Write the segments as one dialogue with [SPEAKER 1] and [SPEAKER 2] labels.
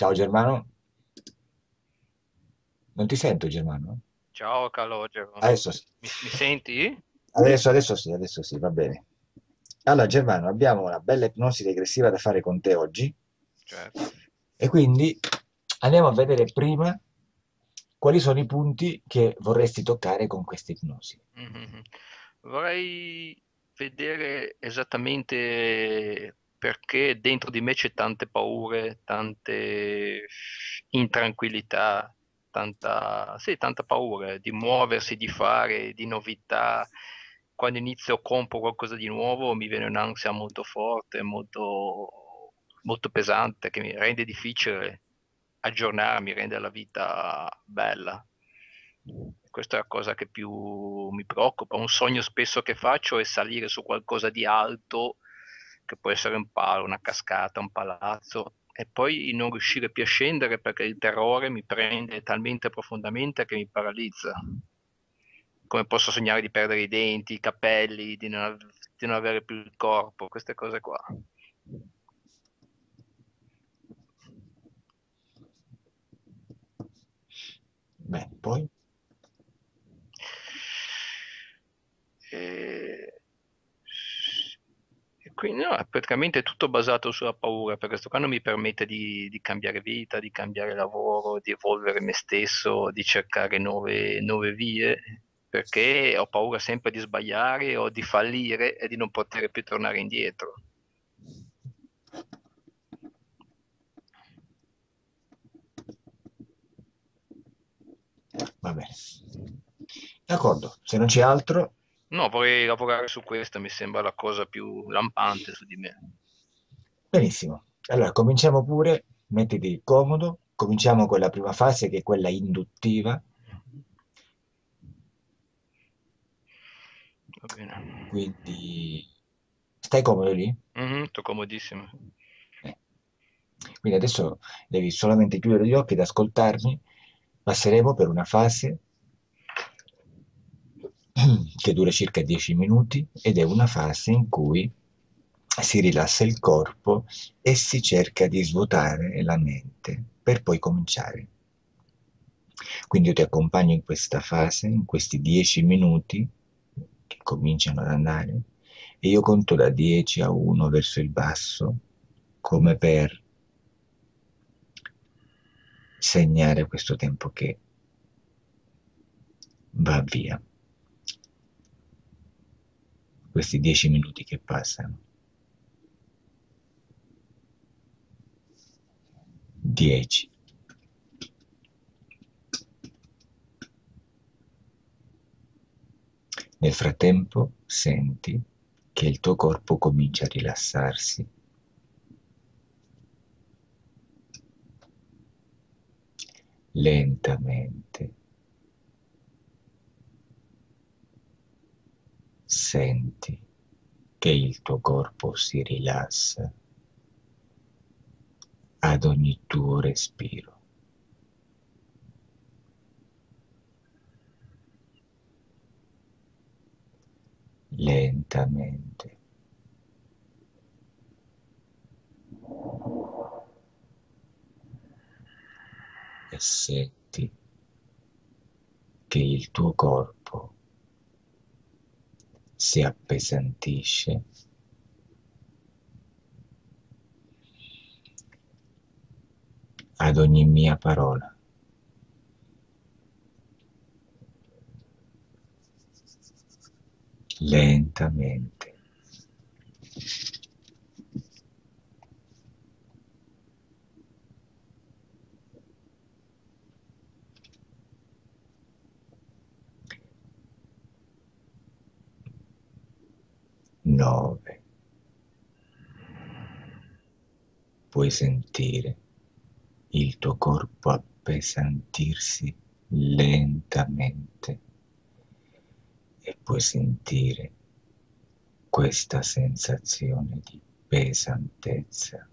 [SPEAKER 1] Ciao Germano. Non ti sento Germano?
[SPEAKER 2] Ciao Calogero,
[SPEAKER 1] Adesso sì.
[SPEAKER 2] mi, mi senti?
[SPEAKER 1] Adesso, adesso sì, adesso sì, va bene. Allora Germano, abbiamo una bella ipnosi regressiva da fare con te oggi
[SPEAKER 2] Certo.
[SPEAKER 1] e quindi andiamo a vedere prima quali sono i punti che vorresti toccare con questa ipnosi.
[SPEAKER 2] Mhm. Vorrei vedere esattamente perché dentro di me c'è tante paure, tante intranquillità, tanta, sì, tanta paura di muoversi, di fare, di novità. Quando inizio compro qualcosa di nuovo mi viene un'ansia molto forte, molto, molto pesante, che mi rende difficile aggiornarmi, rende la vita bella. Questa è la cosa che più mi preoccupa. Un sogno spesso che faccio è salire su qualcosa di alto, che può essere un palo, una cascata, un palazzo, e poi non riuscire più a scendere perché il terrore mi prende talmente profondamente che mi paralizza. Come posso sognare di perdere i denti, i capelli, di non, di non avere più il corpo, queste cose qua.
[SPEAKER 1] Bene, poi?
[SPEAKER 2] E... quindi no, è praticamente tutto basato sulla paura, perché questo qua non mi permette di, di cambiare vita, di cambiare lavoro, di evolvere me stesso, di cercare nuove, nuove vie, perché ho paura sempre di sbagliare o di fallire e di non poter più tornare indietro.
[SPEAKER 1] Va bene. D'accordo, se non c'è altro,
[SPEAKER 2] No, vorrei lavorare su questo, mi sembra la cosa più lampante su di me.
[SPEAKER 1] benissimo. Allora, cominciamo pure, mettiti comodo, cominciamo con la prima fase che è quella induttiva,
[SPEAKER 2] Va bene.
[SPEAKER 1] quindi stai comodo lì?
[SPEAKER 2] Mhm, sto comodissimo.
[SPEAKER 1] Eh. Quindi adesso devi solamente chiudere gli occhi ed ascoltarmi. Passeremo per una fase che dura circa 10 minuti ed è una fase in cui si rilassa il corpo e si cerca di svuotare la mente per poi cominciare. Quindi io ti accompagno in questa fase, in questi 10 minuti che cominciano ad andare e io conto da 10 a 1 verso il basso come per segnare questo tempo che va via, questi 10 minuti che passano. 10 Nel frattempo senti che il tuo corpo comincia a rilassarsi. Lentamente senti che il tuo corpo si rilassa ad ogni tuo respiro. Lentamente. E senti che il tuo corpo si appesantisce ad ogni mia parola. Lentamente. Nove. Puoi sentire il tuo corpo appesantirsi lentamente e puoi sentire questa sensazione di pesantezza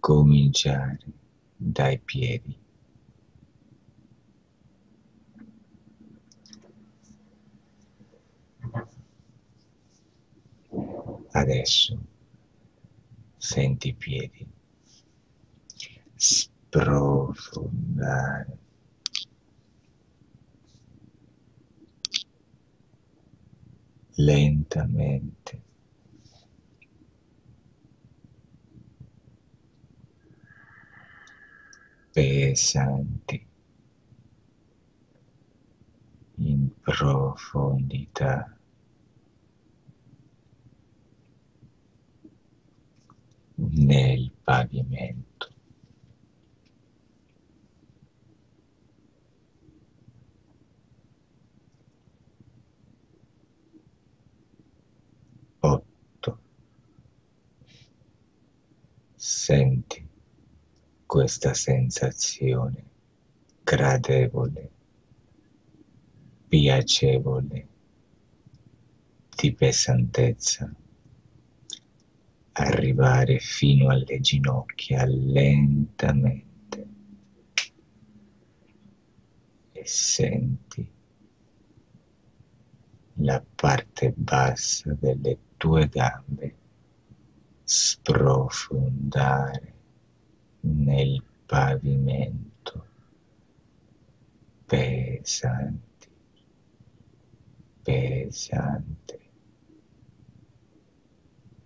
[SPEAKER 1] cominciare dai piedi. Adesso senti i piedi. sprofondare. lentamente. pesanti in profondità. Pavimento. Otto. Senti questa sensazione gradevole, piacevole, di pesantezza arrivare fino alle ginocchia lentamente. E senti la parte bassa delle tue gambe sprofondare nel pavimento pesanti, pesanti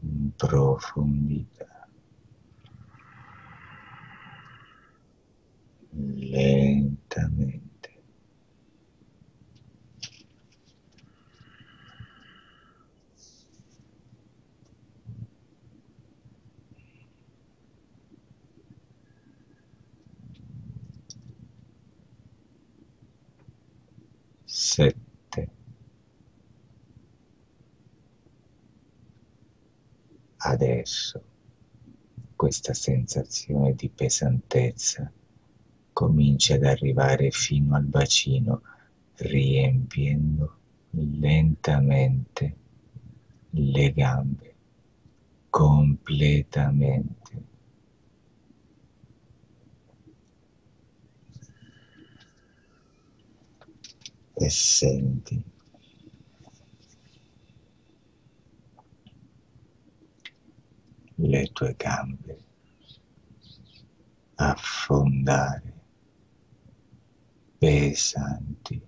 [SPEAKER 1] in profondità, lentamente. Sette. Adesso questa sensazione di pesantezza comincia ad arrivare fino al bacino, riempiendo lentamente le gambe completamente. E senti le tue gambe affondare pesanti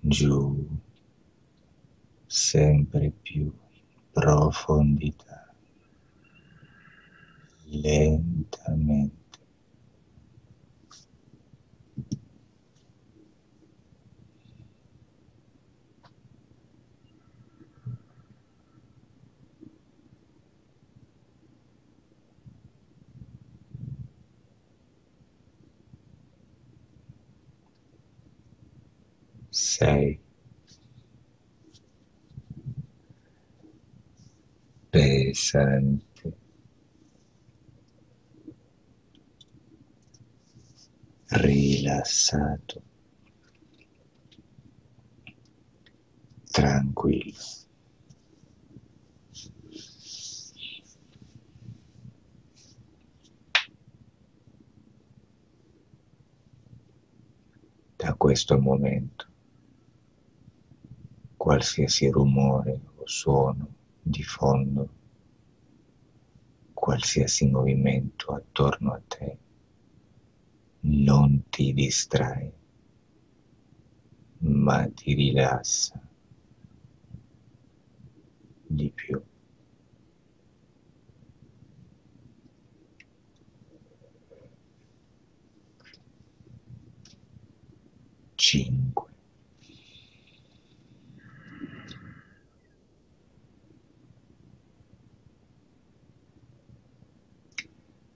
[SPEAKER 1] giù sempre più profondità lentamente sei. Pesante, rilassato, tranquillo. Da questo momento qualsiasi rumore o suono di fondo, qualsiasi movimento attorno a te, non ti distrae, ma ti rilassa di più. Cinque.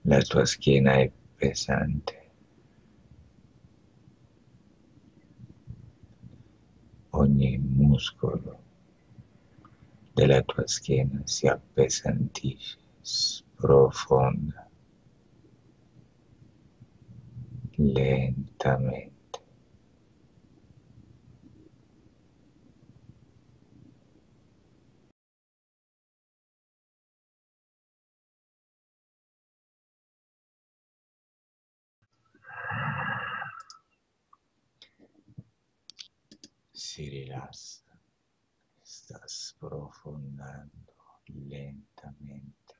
[SPEAKER 1] La tua schiena è pesante. Ogni muscolo della tua schiena si appesantisce, sprofonda lentamente. si rilassa, sta sprofondando lentamente.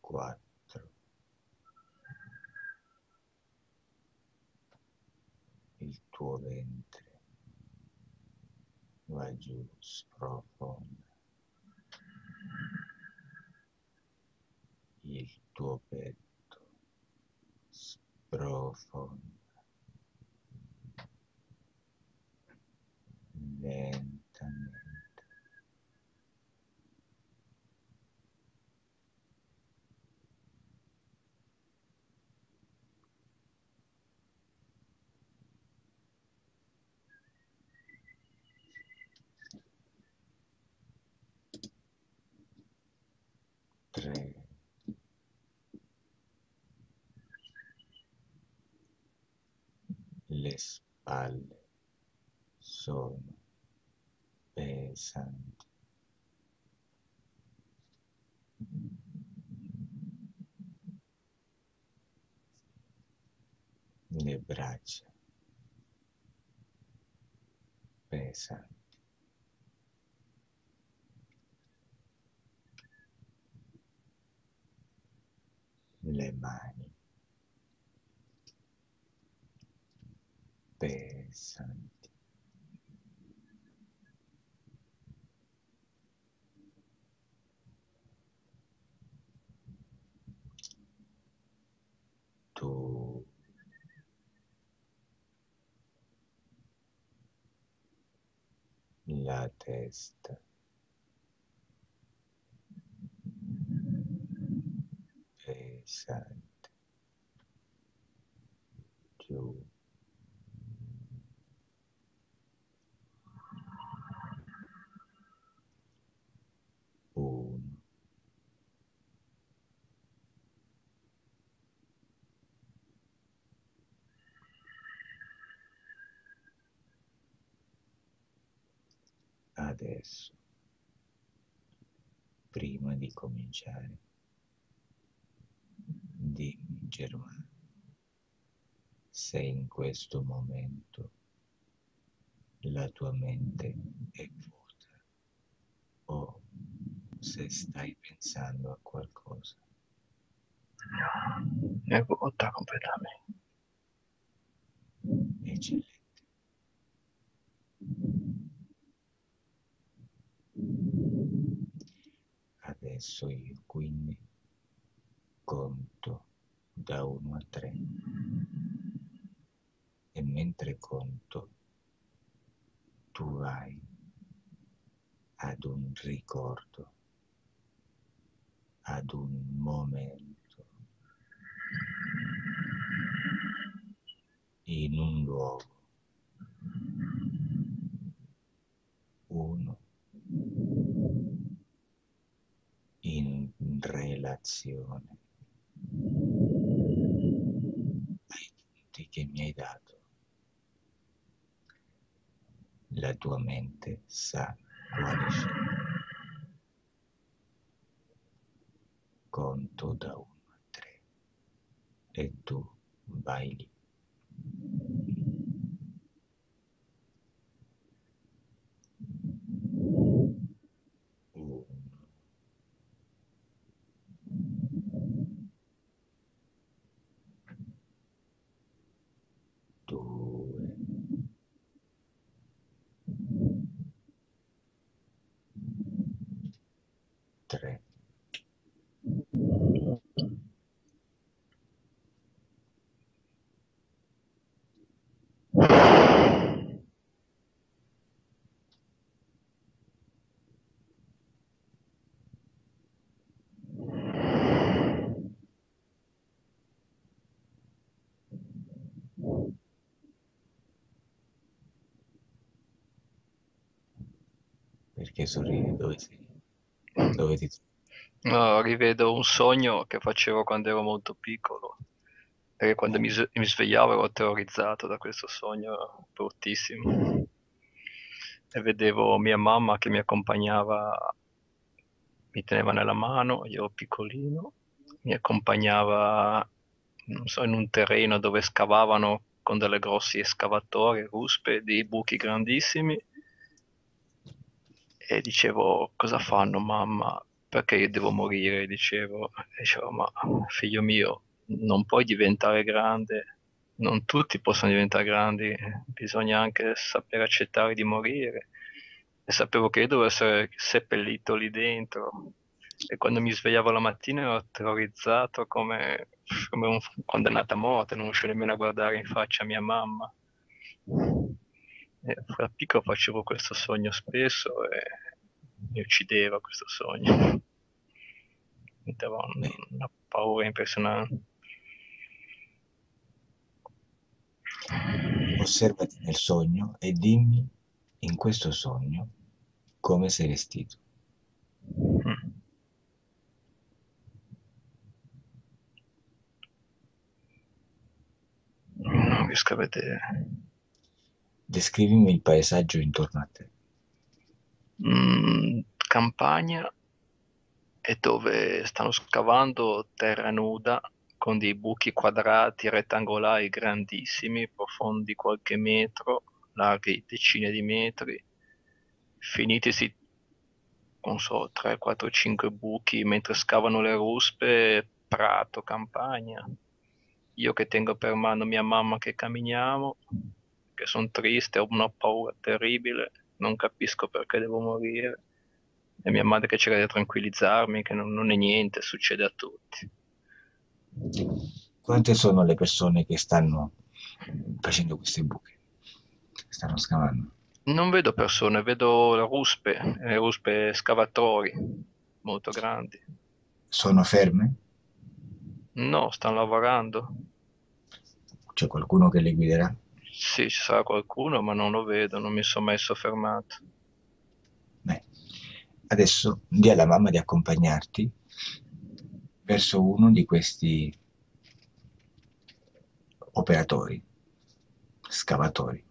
[SPEAKER 1] Quattro. Il tuo ventre va giù, sprofonda. Il tuo petto sprofonda. lentamente. Tre. Le spalle sono pesanti. Le braccia pesanti. Le mani pesanti. tu. La testa. Pesante giù uno adesso, prima di cominciare, dimmi Germano, se in questo momento la tua mente è vuota o se stai pensando a qualcosa.
[SPEAKER 2] No, è vuota completamente.
[SPEAKER 1] Eccellente. Adesso io quindi conto da 1 a 3 e mentre conto tu vai ad un ricordo, ad un momento, in un luogo. Uno in relazione che mi hai dato. La tua mente sa quale scegliere. Conto da 1 a 3 e tu vai lì. Perché sorridi? Dove sei? Dove ti
[SPEAKER 2] No, rivedo un sogno che facevo quando ero molto piccolo. E quando mi, mi svegliavo ero terrorizzato da questo sogno bruttissimo. E vedevo mia mamma che mi accompagnava, mi teneva nella mano, io ero piccolino, mi accompagnava, so, in un terreno dove scavavano con delle grossi escavatori, ruspe, dei buchi grandissimi. E dicevo, cosa fanno mamma? perché io devo morire? Dicevo, dicevo, ma figlio mio, non puoi diventare grande, non tutti possono diventare grandi, bisogna anche sapere accettare di morire. E sapevo che io dovevo essere seppellito lì dentro. E quando mi svegliavo la mattina ero terrorizzato come, come un condannato a morte, non riuscivo nemmeno a guardare in faccia mia mamma. E da piccolo facevo questo sogno spesso e mi uccideva questo sogno. Mi dava una paura impressionante.
[SPEAKER 1] Osservati nel sogno e dimmi in questo sogno come sei vestito. Mm.
[SPEAKER 2] Non riesco a vedere.
[SPEAKER 1] Descrivimi il paesaggio intorno a te.
[SPEAKER 2] Mm, campagna e dove stanno scavando terra nuda con dei buchi quadrati rettangolari grandissimi, profondi qualche metro, larghi decine di metri, finitisi, non so, 3, 4, 5 buchi mentre scavano le ruspe, prato, campagna. Io che tengo per mano mia mamma che camminiamo, che sono triste, ho una paura terribile, non capisco perché devo morire. E mia madre che cerca di tranquillizzarmi, che non, non è niente, succede a tutti.
[SPEAKER 1] Quante sono le persone che stanno facendo queste buche? Stanno scavando?
[SPEAKER 2] Non vedo persone, vedo ruspe, le ruspe scavatori molto grandi.
[SPEAKER 1] Sono ferme?
[SPEAKER 2] No, stanno lavorando.
[SPEAKER 1] C'è qualcuno che le guiderà?
[SPEAKER 2] Sì, ci sarà qualcuno, ma non lo vedo, non mi sono mai soffermato.
[SPEAKER 1] Beh, adesso di alla mamma di accompagnarti verso uno di questi operatori, scavatori.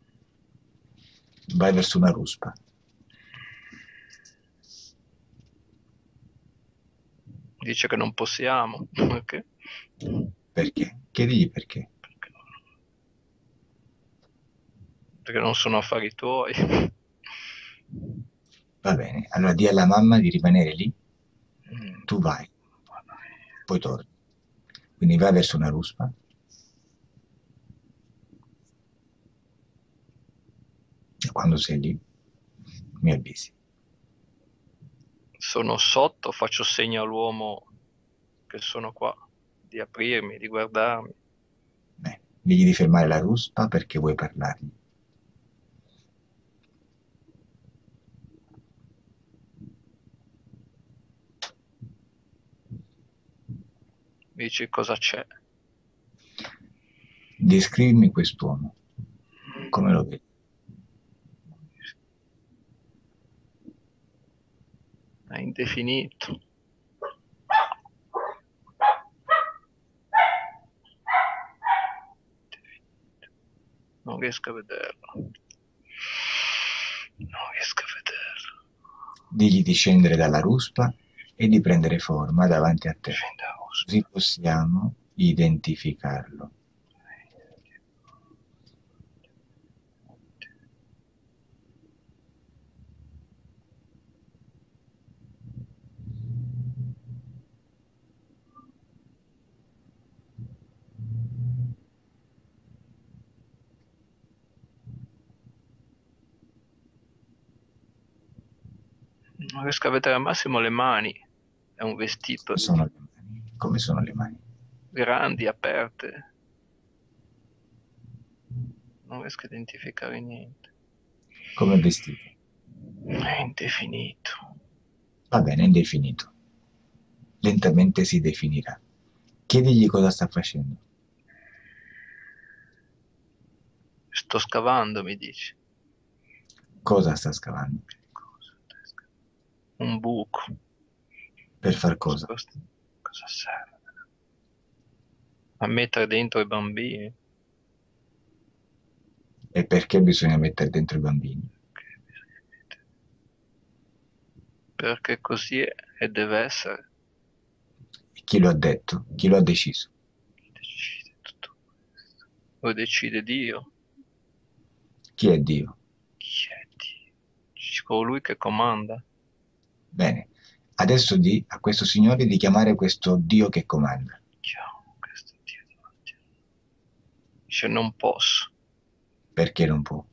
[SPEAKER 1] Vai verso una ruspa.
[SPEAKER 2] Dice che non possiamo. Perché?
[SPEAKER 1] Perché? Chiedigli perché.
[SPEAKER 2] Perché, non sono affari tuoi.
[SPEAKER 1] Va bene, allora di alla mamma di rimanere lì, mm. tu vai poi torni. Quindi vai verso una ruspa. E quando sei lì, mi avvisi.
[SPEAKER 2] Sono sotto, faccio segno all'uomo che sono qua, di aprirmi, di guardarmi.
[SPEAKER 1] Beh, digli di fermare la ruspa perché vuoi parlargli.
[SPEAKER 2] Dici cosa c'è?
[SPEAKER 1] Descrivimi quest'uomo. Come lo vedi?
[SPEAKER 2] È indefinito. Non riesco a vederlo. Non riesco a vederlo.
[SPEAKER 1] Digli di scendere dalla ruspa e di prendere forma davanti a te.
[SPEAKER 2] Scende
[SPEAKER 1] così possiamo identificarlo.
[SPEAKER 2] Non riesco a vedere al massimo le mani, è un vestito.
[SPEAKER 1] Sono le come sono le mani?
[SPEAKER 2] Grandi, aperte. Non riesco a identificare niente.
[SPEAKER 1] Come è vestito?
[SPEAKER 2] È indefinito.
[SPEAKER 1] Va bene, è indefinito. Lentamente si definirà. Chiedigli cosa sta facendo.
[SPEAKER 2] Sto scavando, mi dici.
[SPEAKER 1] Cosa sta scavando?
[SPEAKER 2] Un buco.
[SPEAKER 1] Per far cosa?
[SPEAKER 2] Cosa serve? A mettere dentro i bambini?
[SPEAKER 1] E perché bisogna mettere dentro i bambini?
[SPEAKER 2] Perché così è e deve essere.
[SPEAKER 1] E chi lo ha detto? Chi lo ha deciso?
[SPEAKER 2] Chi decide tutto questo? Lo decide Dio.
[SPEAKER 1] Chi è Dio?
[SPEAKER 2] Chi è Dio? Colui che comanda.
[SPEAKER 1] Bene, Adesso di a questo signore di chiamare questo Dio che comanda.
[SPEAKER 2] Chiamo questo Dio davanti a me. Dice non posso.
[SPEAKER 1] Perché non può?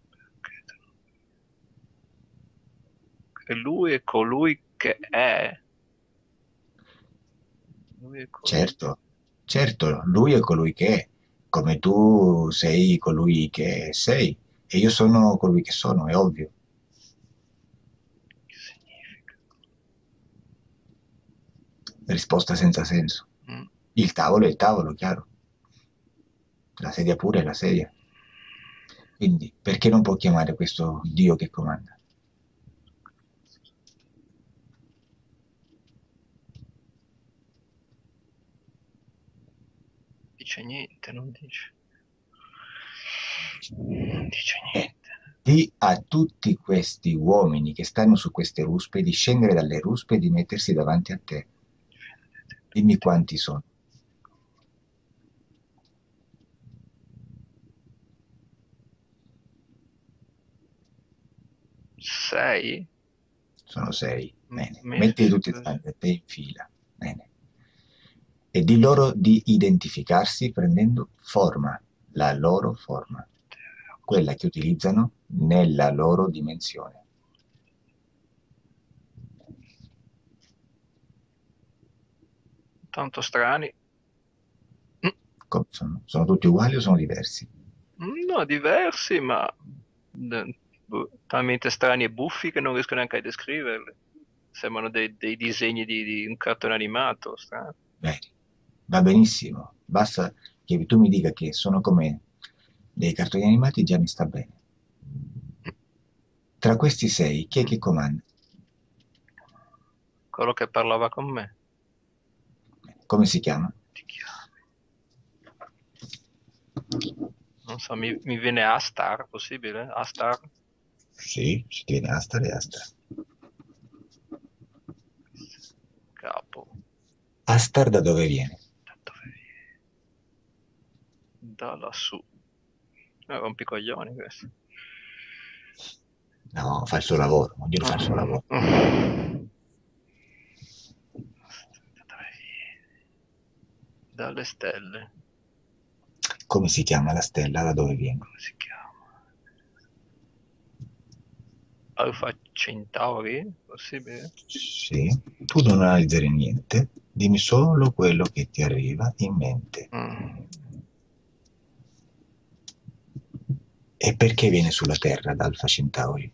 [SPEAKER 2] Che lui è colui che è. Lui è colui
[SPEAKER 1] Certo, certo, lui è colui che è, come tu sei colui che sei, e io sono colui che sono, è ovvio.
[SPEAKER 2] che significa.
[SPEAKER 1] Risposta senza senso.
[SPEAKER 2] Mm.
[SPEAKER 1] Il tavolo è il tavolo, chiaro. La sedia pure è la sedia. Quindi, perché non può chiamare questo Dio che comanda?
[SPEAKER 2] Dice niente, non dice. Non dice
[SPEAKER 1] Eh,
[SPEAKER 2] niente.
[SPEAKER 1] di a tutti questi uomini che stanno su queste ruspe di scendere dalle ruspe e di mettersi davanti a te. Dimmi quanti sono.
[SPEAKER 2] Sei?
[SPEAKER 1] Sono sei. Bene.
[SPEAKER 2] Mm,
[SPEAKER 1] Mettili tutti
[SPEAKER 2] sì.
[SPEAKER 1] davanti a te in fila. Bene. E di loro di identificarsi prendendo forma, la loro forma, quella che utilizzano nella loro dimensione.
[SPEAKER 2] Tanto strani.
[SPEAKER 1] Come sono? Sono tutti uguali o sono diversi?
[SPEAKER 2] No, diversi, ma boh, talmente strani e buffi che non riesco neanche a descriverli. Sembrano dei, dei disegni di, di un cartone animato, strano.
[SPEAKER 1] Bene, va benissimo. Basta che tu mi dica che sono come dei cartoni animati, già mi sta bene. Tra questi sei, chi è che comanda?
[SPEAKER 2] Quello che parlava con me.
[SPEAKER 1] Come si chiama?
[SPEAKER 2] Non so, mi, mi viene Astar, possibile? Astar?
[SPEAKER 1] Sì, si tiene Astar e Astar.
[SPEAKER 2] Capo.
[SPEAKER 1] Astar da dove viene?
[SPEAKER 2] Da dove viene? Da lassù. Eh, rompicoglioni questo.
[SPEAKER 1] No, fa il suo lavoro, ognuno fa il suo lavoro.
[SPEAKER 2] Da dove viene? Dalle stelle.
[SPEAKER 1] Come si chiama la stella da dove viene?
[SPEAKER 2] Come si chiama? Alfa Centauri? Possibile?
[SPEAKER 1] Sì, tu non analizzare niente, dimmi solo quello che ti arriva in mente.
[SPEAKER 2] Mm.
[SPEAKER 1] E perché viene sulla Terra da Alfa Centauri?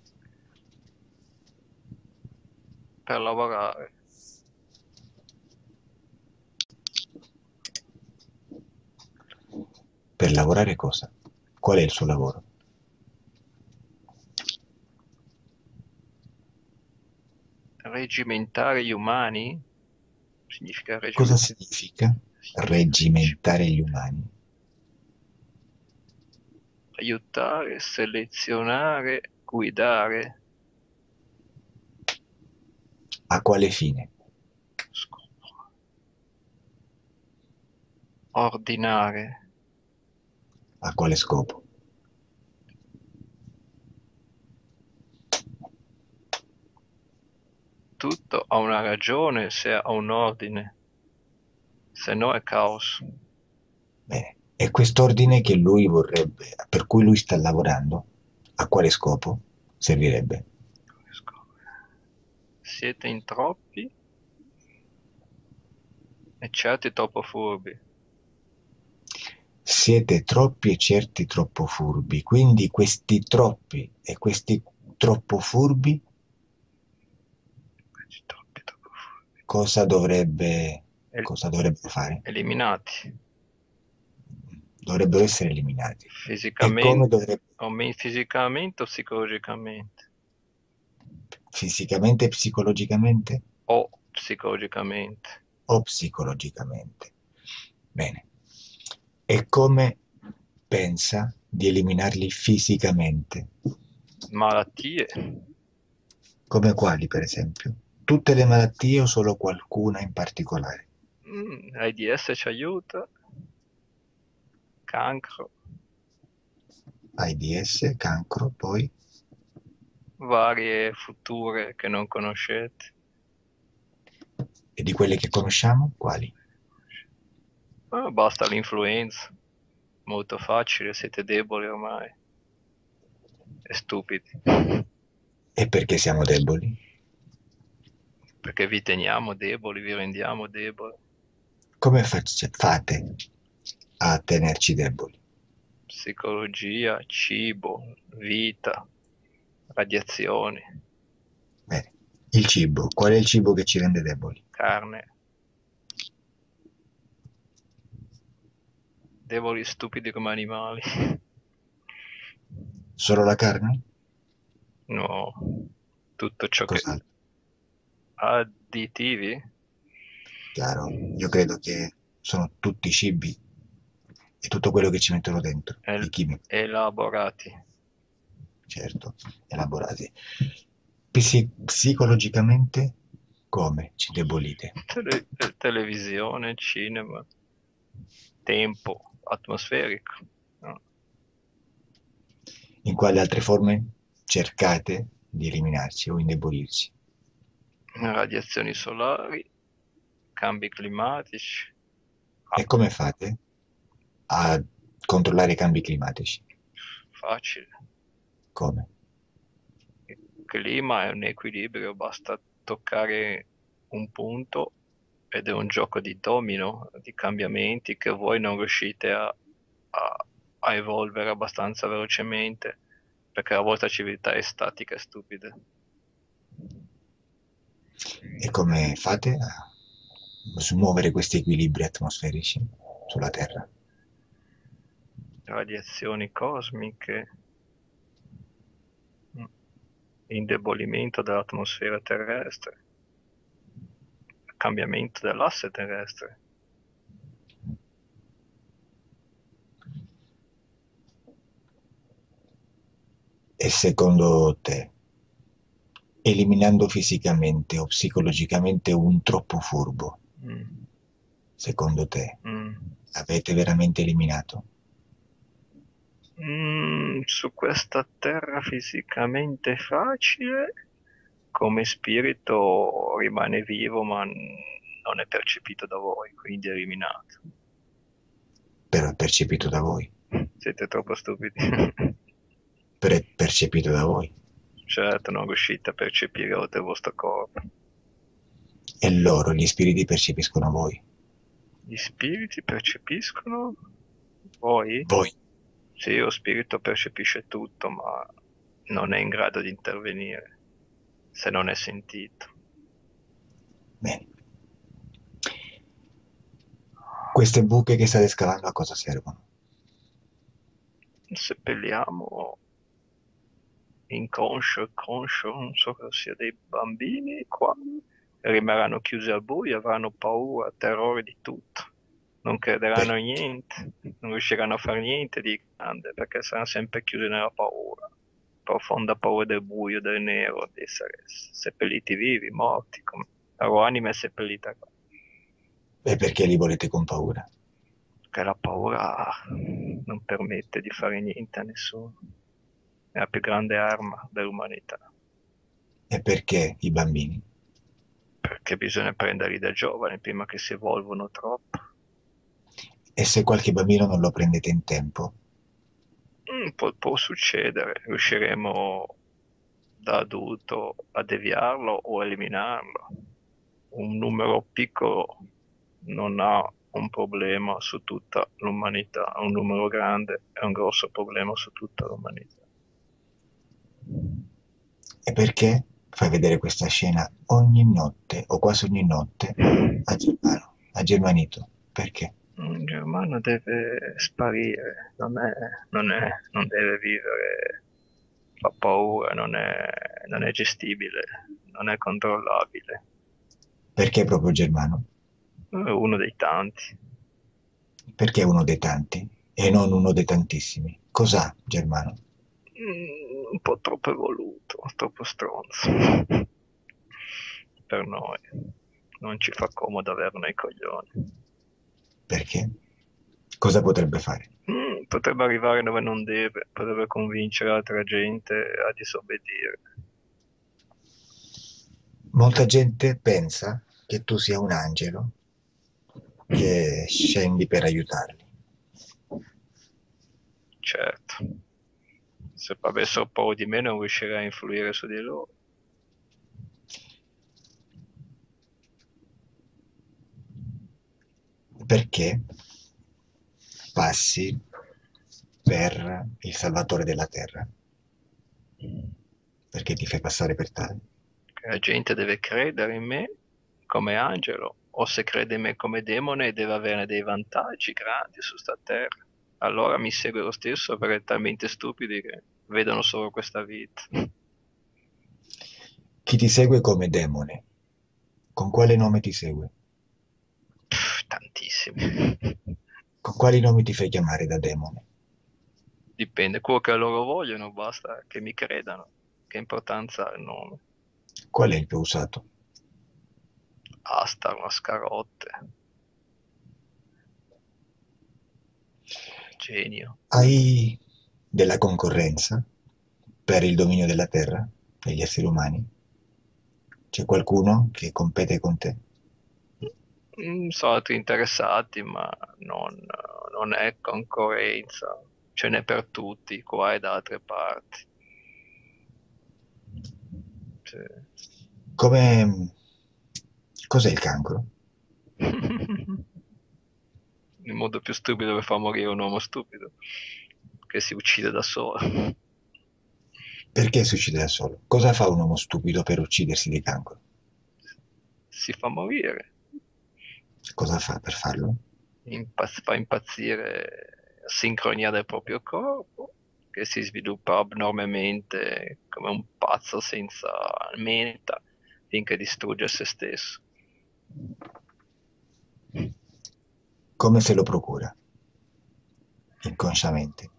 [SPEAKER 2] Per lavorare.
[SPEAKER 1] Per lavorare cosa? Qual è il suo lavoro?
[SPEAKER 2] Regimentare gli umani? Significa
[SPEAKER 1] Cosa
[SPEAKER 2] regimentare.
[SPEAKER 1] significa regimentare gli umani?
[SPEAKER 2] Aiutare, selezionare, guidare.
[SPEAKER 1] A quale fine?
[SPEAKER 2] Ordinare.
[SPEAKER 1] A quale scopo?
[SPEAKER 2] Tutto ha una ragione se ha un ordine, se no è caos.
[SPEAKER 1] Bene. E quest'ordine che lui vorrebbe, per cui lui sta lavorando, a quale scopo servirebbe?
[SPEAKER 2] Siete in troppi e certi troppo furbi.
[SPEAKER 1] Siete troppi e certi troppo furbi, quindi questi troppi e questi troppo furbi
[SPEAKER 2] Questi troppi troppo furbi.
[SPEAKER 1] cosa dovrebbe,
[SPEAKER 2] El-
[SPEAKER 1] cosa dovrebbero fare?
[SPEAKER 2] eliminati
[SPEAKER 1] Dovrebbero essere eliminati.
[SPEAKER 2] Fisicamente,
[SPEAKER 1] dovrebbe,
[SPEAKER 2] o me- fisicamente o psicologicamente
[SPEAKER 1] fisicamente e psicologicamente?
[SPEAKER 2] o psicologicamente.
[SPEAKER 1] o psicologicamente. Bene. E come pensa di eliminarli fisicamente?
[SPEAKER 2] Malattie,
[SPEAKER 1] Come quali, per esempio? Tutte le malattie o solo qualcuna in particolare?
[SPEAKER 2] Mm, AIDS ci aiuta, cancro,
[SPEAKER 1] AIDS, cancro, poi
[SPEAKER 2] varie future che non conoscete.
[SPEAKER 1] E di quelle che conosciamo, quali?
[SPEAKER 2] Ah, basta l'influenza. Molto facile, siete deboli ormai. E stupidi.
[SPEAKER 1] E perché siamo deboli?
[SPEAKER 2] Perché vi teniamo deboli, vi rendiamo deboli.
[SPEAKER 1] Come fate a tenerci deboli?
[SPEAKER 2] Psicologia, cibo, vita, radiazioni,
[SPEAKER 1] Bene, il cibo. Qual è il cibo che ci rende deboli?
[SPEAKER 2] carne. Deboli, stupidi come animali.
[SPEAKER 1] Solo la carne?
[SPEAKER 2] No, tutto ciò che...
[SPEAKER 1] Cos'altro?
[SPEAKER 2] Additivi?
[SPEAKER 1] Chiaro, io credo che sono tutti cibi e tutto quello che ci mettono dentro,
[SPEAKER 2] El-
[SPEAKER 1] chimico,
[SPEAKER 2] Elaborati.
[SPEAKER 1] certo, elaborati. Psi- psicologicamente come ci indebolite?
[SPEAKER 2] Tele- televisione, cinema, tempo atmosferico. no?
[SPEAKER 1] In quali altre forme cercate di eliminarci o indebolirci?
[SPEAKER 2] Radiazioni solari, cambi climatici.
[SPEAKER 1] E come fate a controllare i cambi climatici?
[SPEAKER 2] Facile.
[SPEAKER 1] Come?
[SPEAKER 2] Il clima è un equilibrio, basta toccare un punto ed è un gioco di domino, di cambiamenti che voi non riuscite a, a- a evolvere abbastanza velocemente perché la vostra civiltà è statica e stupida.
[SPEAKER 1] E come fate a smuovere questi equilibri atmosferici sulla Terra?
[SPEAKER 2] Radiazioni cosmiche, mm, indebolimento dell'atmosfera terrestre, cambiamento dell'asse terrestre.
[SPEAKER 1] E secondo te, eliminando fisicamente o psicologicamente un troppo furbo,
[SPEAKER 2] Mm,
[SPEAKER 1] secondo te,
[SPEAKER 2] mm.
[SPEAKER 1] avete veramente eliminato?
[SPEAKER 2] Mm, su questa terra fisicamente facile, come spirito rimane vivo ma non è percepito da voi, quindi è eliminato.
[SPEAKER 1] Però è percepito da voi,
[SPEAKER 2] Siete troppo stupidi.
[SPEAKER 1] però è percepito da voi.
[SPEAKER 2] Certo, non riuscite a percepire oltre il vostro corpo.
[SPEAKER 1] E loro, gli spiriti, percepiscono voi.
[SPEAKER 2] Gli spiriti percepiscono? Voi?
[SPEAKER 1] Voi,
[SPEAKER 2] Sì, lo spirito percepisce tutto, ma non è in grado di intervenire se non è sentito.
[SPEAKER 1] bene. Queste buche che state scavando a cosa servono?
[SPEAKER 2] Seppelliamo inconscio e conscio, non so cosa sia, dei bambini qua, rimarranno chiusi al buio, avranno paura, terrore di tutto. Non crederanno in niente, non riusciranno a fare niente di grande perché saranno sempre chiusi nella paura. Profonda paura del buio, del nero, di essere seppelliti vivi, morti, come la loro anima è seppellita qua.
[SPEAKER 1] E perché li volete con paura?
[SPEAKER 2] Che la paura non permette di fare niente a nessuno. È la più grande arma dell'umanità.
[SPEAKER 1] E perché i bambini?
[SPEAKER 2] Perché bisogna prenderli da giovani prima che si evolvono troppo.
[SPEAKER 1] E se qualche bambino non lo prendete in tempo?
[SPEAKER 2] Mm, può, può succedere, riusciremo da adulto a deviarlo o eliminarlo. Un numero piccolo non ha un problema su tutta l'umanità, un numero grande è un grosso problema su tutta l'umanità.
[SPEAKER 1] E perché fai vedere questa scena ogni notte o quasi ogni notte a Germano, a Germanito? Perché?
[SPEAKER 2] Un germano deve sparire, non, è, non, è, non deve vivere, fa paura, non è, non è gestibile, non è controllabile.
[SPEAKER 1] Perché proprio Germano?
[SPEAKER 2] È uno dei tanti.
[SPEAKER 1] Perché uno dei tanti e non uno dei tantissimi? Cos'ha Germano?
[SPEAKER 2] Mm, un po' troppo evoluto, troppo stronzo per noi. Non ci fa comodo averlo nei coglioni.
[SPEAKER 1] Perché? Cosa potrebbe fare?
[SPEAKER 2] Mm, potrebbe arrivare dove non deve, potrebbe convincere altra gente a disobbedire.
[SPEAKER 1] Molta gente pensa che tu sia un angelo che scendi per aiutarli.
[SPEAKER 2] Certo. Se avessero paura di me non riuscirei a influire su di loro.
[SPEAKER 1] Perché passi per il Salvatore della Terra? Perché ti fai passare per tale?
[SPEAKER 2] La gente deve credere in me come angelo o se crede in me come demone deve avere dei vantaggi grandi su sta terra. Allora mi segue lo stesso perché talmente stupidi che vedono solo questa vita.
[SPEAKER 1] Chi ti segue come demone? Con quale nome ti segue?
[SPEAKER 2] Tantissimi.
[SPEAKER 1] Con quali nomi ti fai chiamare da demone?
[SPEAKER 2] Dipende, quello che loro vogliono, basta che mi credano. Che importanza ha il nome?
[SPEAKER 1] Qual è il tuo usato?
[SPEAKER 2] Asta, mascarotte. Genio.
[SPEAKER 1] Hai della concorrenza per il dominio della terra, degli esseri umani? C'è qualcuno che compete con te?
[SPEAKER 2] Mm, Sono altri interessati, ma non, non è concorrenza. Ce n'è per tutti, qua e da altre parti. Sì.
[SPEAKER 1] Come... Cos'è il cancro?
[SPEAKER 2] Il modo più stupido per far morire un uomo stupido, che si uccide da solo.
[SPEAKER 1] Perché si uccide da solo? Cosa fa un uomo stupido per uccidersi di cancro?
[SPEAKER 2] Si fa morire,
[SPEAKER 1] Cosa fa per farlo?
[SPEAKER 2] impaz- fa impazzire la sincronia del proprio corpo, che si sviluppa abnormemente come un pazzo senza meta, finché distrugge se stesso.
[SPEAKER 1] Come se lo procura? Inconsciamente.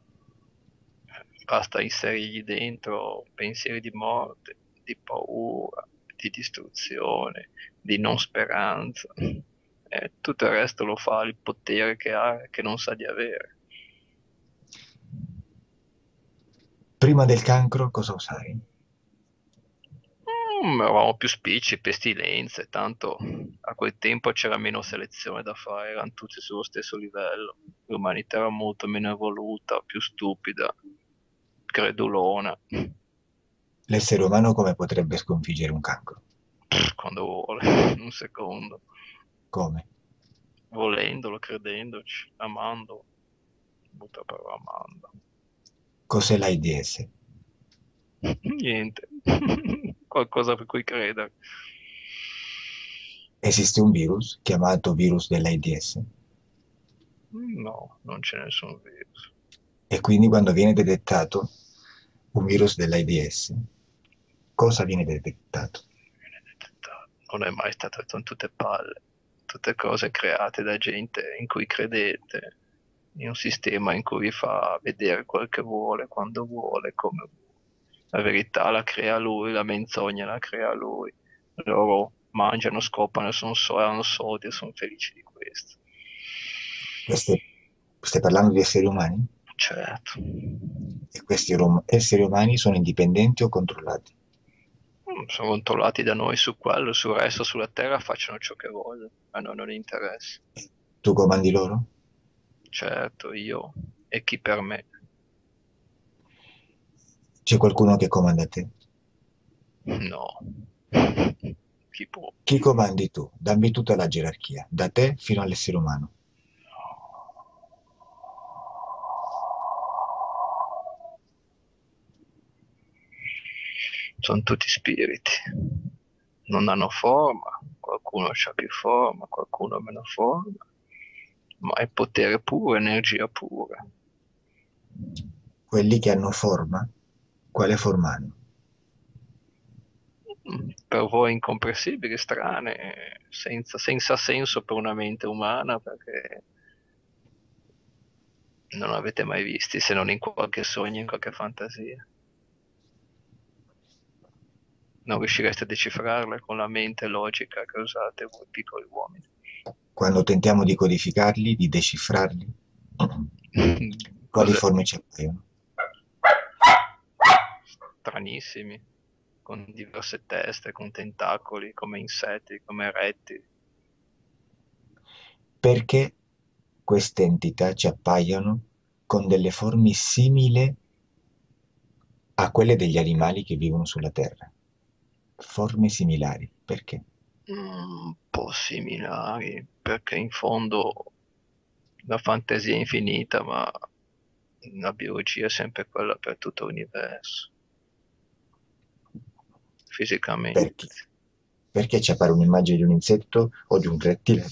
[SPEAKER 2] Basta inserirgli dentro pensieri di morte, di paura, di distruzione, di non speranza. E tutto il resto lo fa il potere che ha che non sa di avere.
[SPEAKER 1] Prima del cancro cosa usavi?
[SPEAKER 2] Mm, eravamo più spicci, pestilenze, tanto a quel tempo c'era meno selezione da fare, erano tutti sullo stesso livello. L'umanità era molto meno evoluta, più stupida, credulona,
[SPEAKER 1] L'essere umano come potrebbe sconfiggere un cancro?
[SPEAKER 2] Quando vuole, un secondo,
[SPEAKER 1] Come?
[SPEAKER 2] volendolo, credendoci, amando, butta parola amando.
[SPEAKER 1] Cos'è l'AIDS?
[SPEAKER 2] Niente, qualcosa per cui credere.
[SPEAKER 1] Esiste un virus chiamato virus dell'AIDS
[SPEAKER 2] No, non c'è nessun virus.
[SPEAKER 1] e quindi quando viene detettato un virus dell'AIDS, cosa viene detettato?
[SPEAKER 2] viene detettato. Non è mai stato sono tutte palle, tutte cose create da gente in cui credete, in un sistema in cui vi fa vedere quel che vuole, quando vuole, come vuole. La verità la crea lui, la menzogna la crea lui. Loro mangiano, scopano, sono so- hanno soldi e sono felici di questo.
[SPEAKER 1] Queste- stai parlando di esseri umani?
[SPEAKER 2] Certo.
[SPEAKER 1] E questi rom- esseri umani sono indipendenti o controllati?
[SPEAKER 2] Mm, Sono controllati da noi su quello, sul resto, sulla terra facciano ciò che vogliono, a noi non interessa.
[SPEAKER 1] Tu comandi loro?
[SPEAKER 2] Certo, io e chi per me.
[SPEAKER 1] C'è qualcuno che comanda te?
[SPEAKER 2] No. Chi può?
[SPEAKER 1] Chi comandi tu? Dammi tutta la gerarchia, da te fino all'essere umano.
[SPEAKER 2] Sono tutti spiriti. Non hanno forma, qualcuno ha più forma, qualcuno ha meno forma, ma è potere puro, energia pura.
[SPEAKER 1] Quelli che hanno forma, quale forma hanno?
[SPEAKER 2] Mm, Per voi incomprensibili, strane, senza, senza senso per una mente umana, perché non avete mai visti se non in qualche sogno, in qualche fantasia. Non riuscireste a decifrarle con la mente logica che usate voi piccoli uomini.
[SPEAKER 1] Quando tentiamo di codificarli, di decifrarli, quali
[SPEAKER 2] Cose
[SPEAKER 1] forme ci appaiono?
[SPEAKER 2] stranissimi, con diverse teste, con tentacoli, come insetti, come rettili.
[SPEAKER 1] perché queste entità ci appaiono con delle forme simili a quelle degli animali che vivono sulla Terra. Forme similari, perché?
[SPEAKER 2] Un po' similari, perché in fondo la fantasia è infinita, ma la biologia è sempre quella per tutto l'universo. Fisicamente.
[SPEAKER 1] Perché? Perché ci appare un'immagine di un insetto o di un rettile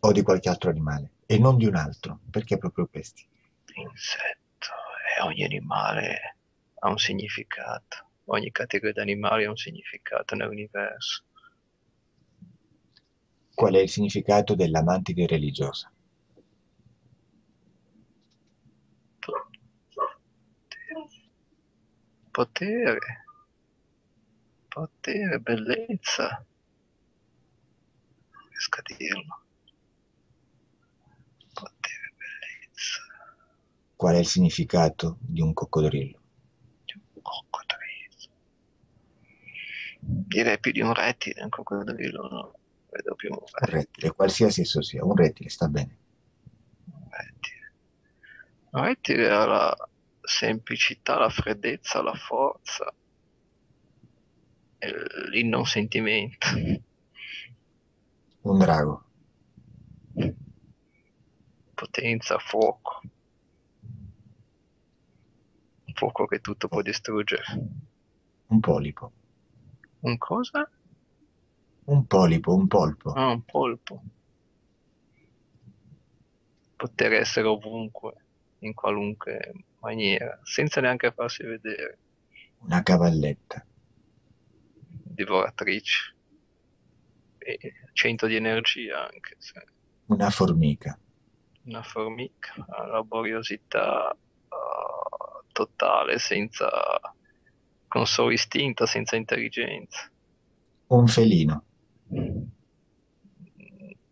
[SPEAKER 1] o di qualche altro animale e non di un altro? Perché proprio questi?
[SPEAKER 2] Insetto e ogni animale ha un significato. Ogni categoria di animali ha un significato nell'universo.
[SPEAKER 1] Qual è il significato della mantide religiosa?
[SPEAKER 2] Potere, potere, bellezza. Non riesco a dirlo. Potere, bellezza.
[SPEAKER 1] Qual è il significato di un coccodrillo?
[SPEAKER 2] Di un coccodrillo. Direi più di un rettile, un coccodrillo no. Vedo più un rettile.
[SPEAKER 1] qualsiasi esso sia, un rettile, sta bene.
[SPEAKER 2] Un rettile. Un rettile ha la semplicità, la freddezza, la forza e il non sentimento.
[SPEAKER 1] Un drago,
[SPEAKER 2] Potenza, fuoco. Fuoco che tutto può distruggere.
[SPEAKER 1] un polipo,
[SPEAKER 2] Un cosa?
[SPEAKER 1] un polipo, un polpo,
[SPEAKER 2] Ah, un polpo. Poter essere ovunque, in qualunque maniera, senza neanche farsi vedere.
[SPEAKER 1] una cavalletta,
[SPEAKER 2] Divoratrice. E centro di energia anche. se-
[SPEAKER 1] una formica,
[SPEAKER 2] Una formica, laboriosità ah, totale, senza, con solo istinto, senza intelligenza.
[SPEAKER 1] un felino,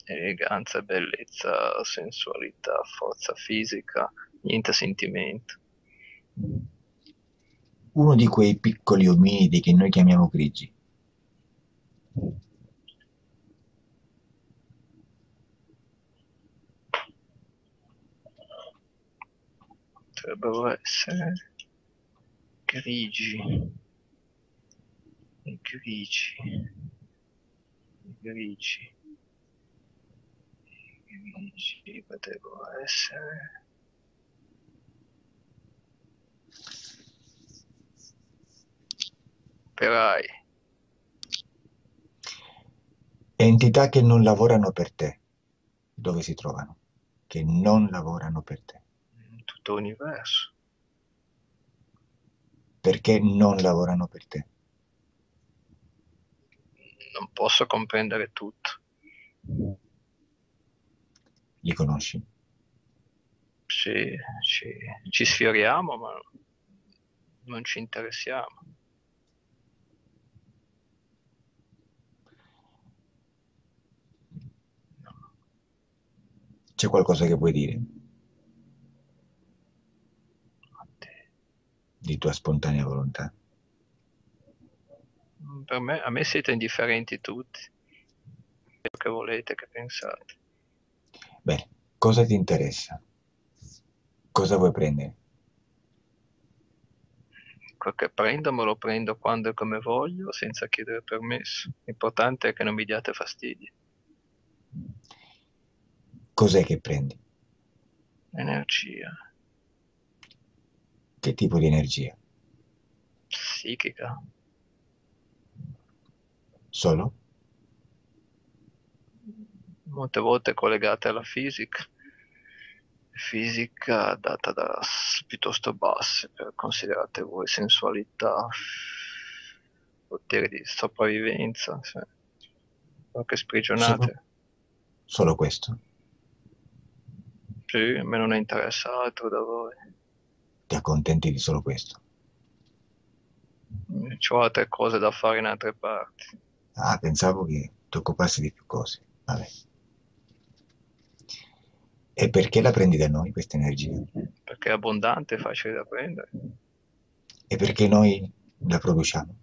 [SPEAKER 2] Eleganza, bellezza, sensualità, forza fisica, niente sentimento.
[SPEAKER 1] uno di quei piccoli ominidi che noi chiamiamo grigi,
[SPEAKER 2] Potrebbero essere grigi. I grigi. I grigi. I grigi potrebbero essere. Operai.
[SPEAKER 1] entità che non lavorano per te, dove si trovano? Che non lavorano per te.
[SPEAKER 2] in tutto l'universo.
[SPEAKER 1] Perché non lavorano per te?
[SPEAKER 2] Non posso comprendere tutto.
[SPEAKER 1] Li conosci?
[SPEAKER 2] Ci, ci, ci sfioriamo, ma non ci interessiamo.
[SPEAKER 1] C'è qualcosa che vuoi dire
[SPEAKER 2] A te.
[SPEAKER 1] Di tua spontanea volontà?
[SPEAKER 2] Per me, a me siete indifferenti tutti. Quello che volete, che pensate.
[SPEAKER 1] Bene, cosa ti interessa? Cosa vuoi prendere?
[SPEAKER 2] Quel che prendo me lo prendo quando e come voglio, senza chiedere permesso. L'importante è che non mi diate fastidio.
[SPEAKER 1] Cos'è che prendi?
[SPEAKER 2] Energia
[SPEAKER 1] Che tipo di energia?
[SPEAKER 2] psichica,
[SPEAKER 1] Solo?
[SPEAKER 2] molte volte collegate alla fisica. Fisica data da piuttosto basse, per considerate voi sensualità, potere di sopravvivenza, sì. qualche sprigionate.
[SPEAKER 1] Solo questo?
[SPEAKER 2] Sì, a me non interessa altro da voi.
[SPEAKER 1] Ti accontenti di solo questo?
[SPEAKER 2] Ho altre cose da fare in altre parti.
[SPEAKER 1] Ah, pensavo che ti occupassi di più cose. Vabbè. E perché la prendi da noi questa energia?
[SPEAKER 2] Perché è abbondante e facile da prendere.
[SPEAKER 1] E perché noi la produciamo?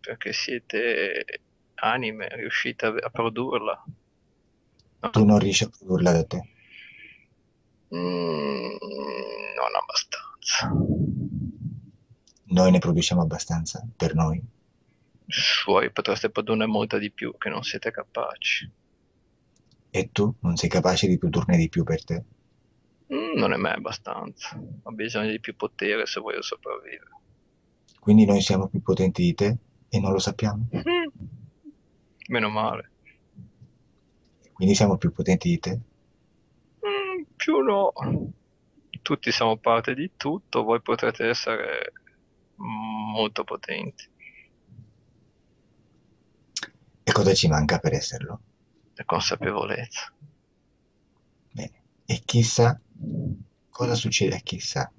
[SPEAKER 2] Perché siete anime, riuscite a, a produrla.
[SPEAKER 1] Tu non riesci a produrla da te.
[SPEAKER 2] Mm, non abbastanza.
[SPEAKER 1] Noi ne produciamo abbastanza per noi.
[SPEAKER 2] Voi potreste produrne molta di più che non siete capaci.
[SPEAKER 1] E tu non sei capace di produrne di più per te?
[SPEAKER 2] Mm, non è mai abbastanza. Ho bisogno di più potere se voglio sopravvivere.
[SPEAKER 1] Quindi noi siamo più potenti di te e non lo sappiamo?
[SPEAKER 2] Mm. Meno male.
[SPEAKER 1] Quindi siamo più potenti di te?
[SPEAKER 2] No. Tutti siamo parte di tutto, voi potrete essere molto potenti.
[SPEAKER 1] E cosa ci manca per esserlo?
[SPEAKER 2] La consapevolezza.
[SPEAKER 1] Bene. E chissà cosa succede a. Chissà.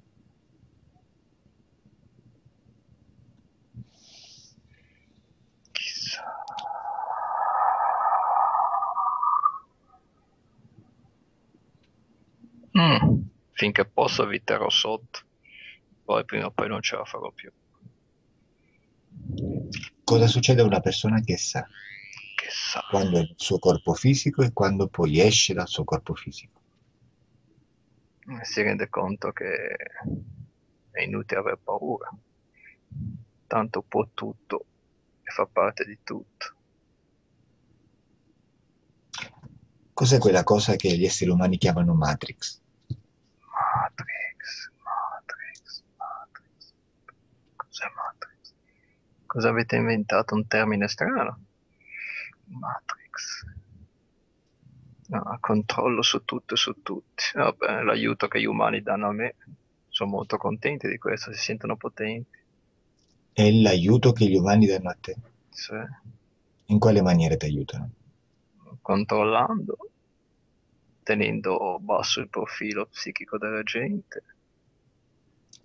[SPEAKER 2] Mm, finché posso vi terrò sotto, poi prima o poi non ce la farò più.
[SPEAKER 1] Cosa succede a una persona che sa
[SPEAKER 2] Che sa.
[SPEAKER 1] quando è nel suo corpo fisico e quando poi esce dal suo corpo fisico?
[SPEAKER 2] Si rende conto che è inutile aver paura, tanto può tutto e fa parte di tutto.
[SPEAKER 1] Cos'è quella cosa che gli esseri umani chiamano Matrix?
[SPEAKER 2] Matrix. Cos'è Matrix? Cosa avete inventato? Un termine strano? Matrix. No, controllo su tutto e su tutti. Vabbè, l'aiuto che gli umani danno a me. Sono molto contenti di questo, si sentono potenti.
[SPEAKER 1] È l'aiuto che gli umani danno a te?
[SPEAKER 2] Sì.
[SPEAKER 1] In quale maniera ti aiutano?
[SPEAKER 2] Controllando, tenendo basso il profilo psichico della gente.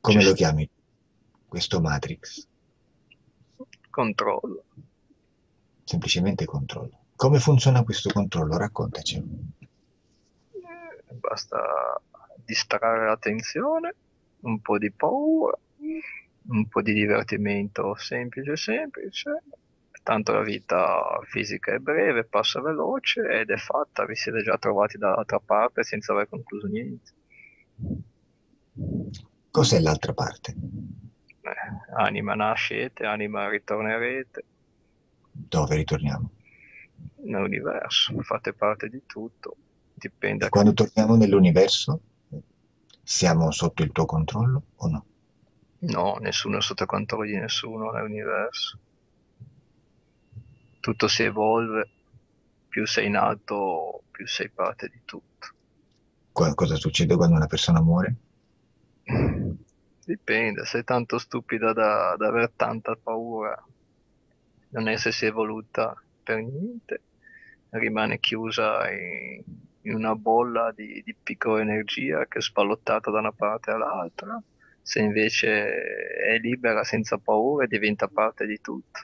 [SPEAKER 1] Come
[SPEAKER 2] Ci
[SPEAKER 1] lo chiami? Questo Matrix?
[SPEAKER 2] Controllo.
[SPEAKER 1] Semplicemente controllo. Come funziona questo controllo? Raccontaci.
[SPEAKER 2] Eh, Basta distrarre l'attenzione, un po' di paura, un po' di divertimento semplice semplice. Tanto la vita fisica è breve, passa veloce ed è fatta, vi siete già trovati dall'altra parte senza aver concluso niente.
[SPEAKER 1] Cos'è l'altra parte?
[SPEAKER 2] Eh, anima nascete, anima ritornerete
[SPEAKER 1] Dove ritorniamo?
[SPEAKER 2] nell'universo, fate parte di tutto, dipende
[SPEAKER 1] quando torniamo nell'universo, siamo sotto il tuo controllo o no?
[SPEAKER 2] No, nessuno è sotto controllo di nessuno nell'universo. Tutto si evolve, più sei in alto, più sei parte di tutto.
[SPEAKER 1] Cosa succede quando una persona muore?
[SPEAKER 2] Dipende, sei tanto stupida da, da aver tanta paura, non essersi evoluta per niente, rimane chiusa in, in una bolla di, di piccola energia che è spallottata da una parte all'altra. Se invece è libera senza paura, diventa parte di tutto.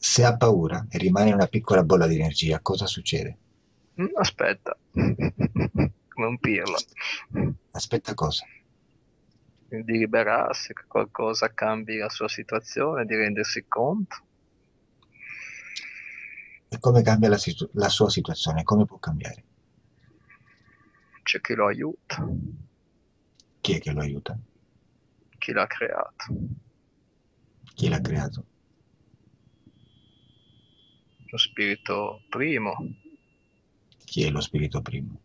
[SPEAKER 1] Se ha paura e rimane una piccola bolla di energia, cosa succede?
[SPEAKER 2] Mm, Aspetta, come un pirla,
[SPEAKER 1] Aspetta cosa?
[SPEAKER 2] di liberarsi, che qualcosa cambi la sua situazione, di rendersi conto.
[SPEAKER 1] E come cambia la, situ- la sua situazione? Come può cambiare?
[SPEAKER 2] C'è chi lo aiuta,
[SPEAKER 1] Chi è che lo aiuta?
[SPEAKER 2] chi l'ha creato.
[SPEAKER 1] Chi l'ha creato?
[SPEAKER 2] Lo spirito primo,
[SPEAKER 1] Chi è lo spirito primo?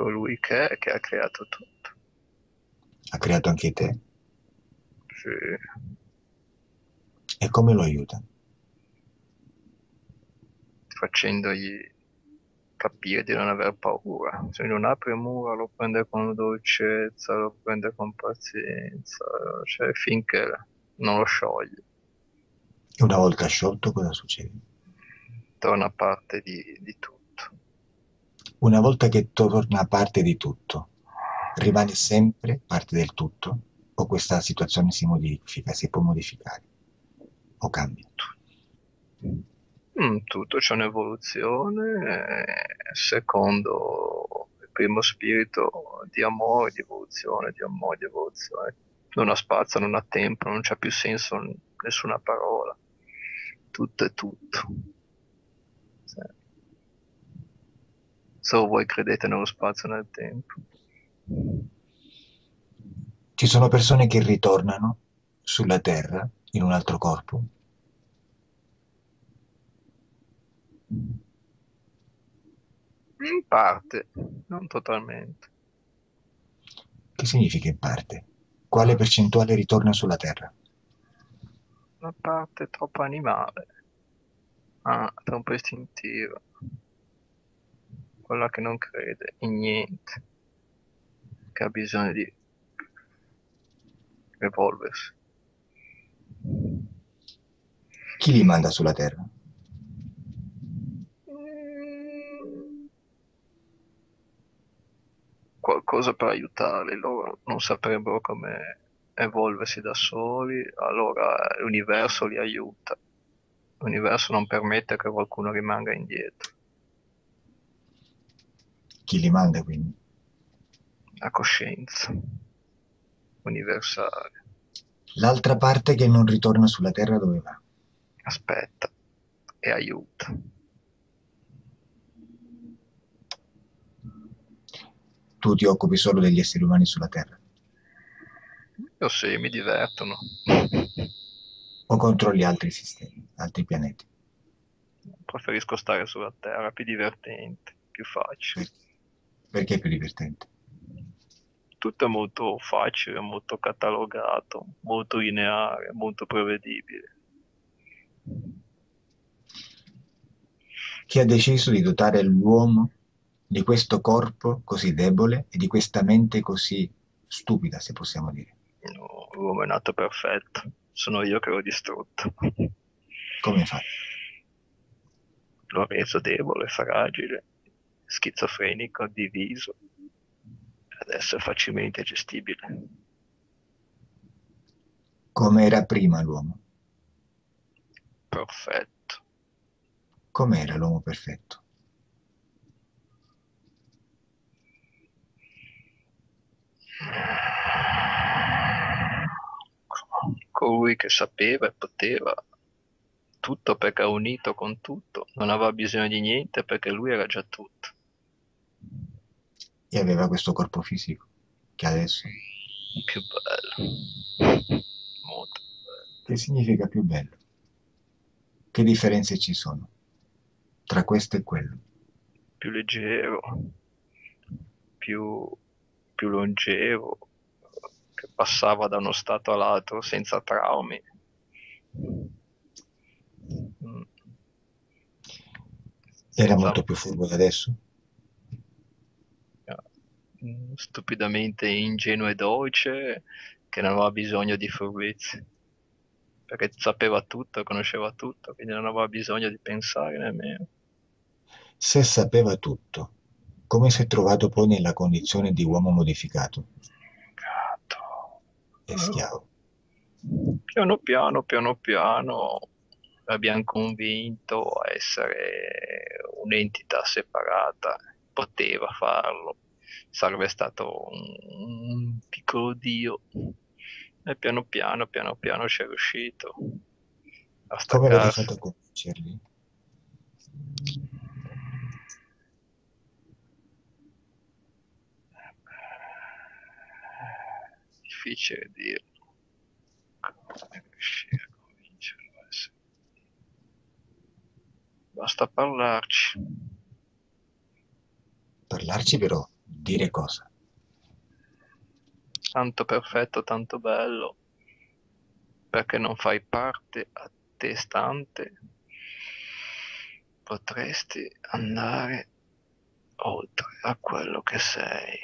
[SPEAKER 2] Colui che è, che ha creato tutto.
[SPEAKER 1] Ha creato anche te?
[SPEAKER 2] Sì.
[SPEAKER 1] E come lo aiuta?
[SPEAKER 2] facendogli capire di non aver paura. Se non apre il muro lo prende con dolcezza, lo prende con pazienza, cioè finché non lo scioglie.
[SPEAKER 1] E una volta sciolto cosa succede?
[SPEAKER 2] Torna parte di, di tutto.
[SPEAKER 1] Una volta che torna parte di tutto, rimane sempre parte del tutto? O questa situazione si modifica, si può modificare? O cambia?
[SPEAKER 2] Mm, tutto c'è un'evoluzione, eh, secondo il primo spirito di amore, di evoluzione, di amore, di evoluzione. Non ha spazio, non ha tempo, non c'ha più senso nessuna parola. Tutto è tutto. Sì. Se voi credete nello spazio e nel tempo.
[SPEAKER 1] Ci sono persone che ritornano sulla Terra in un altro corpo?
[SPEAKER 2] In parte, non totalmente.
[SPEAKER 1] Che significa in parte? Quale percentuale ritorna sulla Terra?
[SPEAKER 2] Una parte troppo animale, ah, troppo istintiva, quella che non crede in niente, che ha bisogno di evolversi.
[SPEAKER 1] Chi li manda sulla Terra?
[SPEAKER 2] qualcosa per aiutarli, loro non saprebbero come evolversi da soli, allora l'universo li aiuta. L'universo non permette che qualcuno rimanga indietro.
[SPEAKER 1] Chi li manda quindi?
[SPEAKER 2] La coscienza universale.
[SPEAKER 1] L'altra parte che non ritorna sulla Terra dove va?
[SPEAKER 2] Aspetta e aiuta.
[SPEAKER 1] tu ti occupi solo degli esseri umani sulla Terra?
[SPEAKER 2] Io sì, mi divertono.
[SPEAKER 1] O controlli altri sistemi, altri pianeti?
[SPEAKER 2] Preferisco stare sulla Terra, più divertente, più facile.
[SPEAKER 1] Perché è più divertente?
[SPEAKER 2] Tutto è molto facile, molto catalogato, molto lineare, molto prevedibile.
[SPEAKER 1] Chi ha deciso di dotare l'uomo di questo corpo così debole e di questa mente così stupida, se possiamo dire.
[SPEAKER 2] No, l'uomo è nato perfetto, sono io che l'ho distrutto.
[SPEAKER 1] Come fa?
[SPEAKER 2] L'ho reso debole, fragile, schizofrenico, diviso. Adesso è facilmente gestibile.
[SPEAKER 1] Come era prima l'uomo?
[SPEAKER 2] Perfetto.
[SPEAKER 1] Com'era l'uomo perfetto?
[SPEAKER 2] colui che sapeva e poteva tutto perché è unito con tutto, non aveva bisogno di niente perché lui era già tutto.
[SPEAKER 1] E aveva questo corpo fisico che adesso
[SPEAKER 2] più bello, molto bello.
[SPEAKER 1] Che significa più bello? Che differenze ci sono tra questo e quello?
[SPEAKER 2] Più leggero, più, più longevo, che passava da uno stato all'altro senza traumi.
[SPEAKER 1] Mm. Era molto più furbo di adesso?
[SPEAKER 2] Stupidamente ingenuo e dolce che non aveva bisogno di furbizzi perché sapeva tutto, conosceva tutto, quindi non aveva bisogno di pensare nemmeno.
[SPEAKER 1] Se sapeva tutto, come si è trovato poi nella condizione di uomo modificato? e schiavo.
[SPEAKER 2] Piano piano, piano piano l'abbiamo convinto a essere un'entità separata, poteva farlo, sarebbe stato un, piccolo dio e piano piano, piano piano ci è riuscito
[SPEAKER 1] a. Come avete fatto a convincerli?
[SPEAKER 2] difficile dirlo. Come riuscire a convincerlo Basta parlarci.
[SPEAKER 1] Parlarci però, dire cosa?
[SPEAKER 2] Tanto perfetto, tanto bello, perché non fai parte a te stante, potresti andare oltre a quello che sei.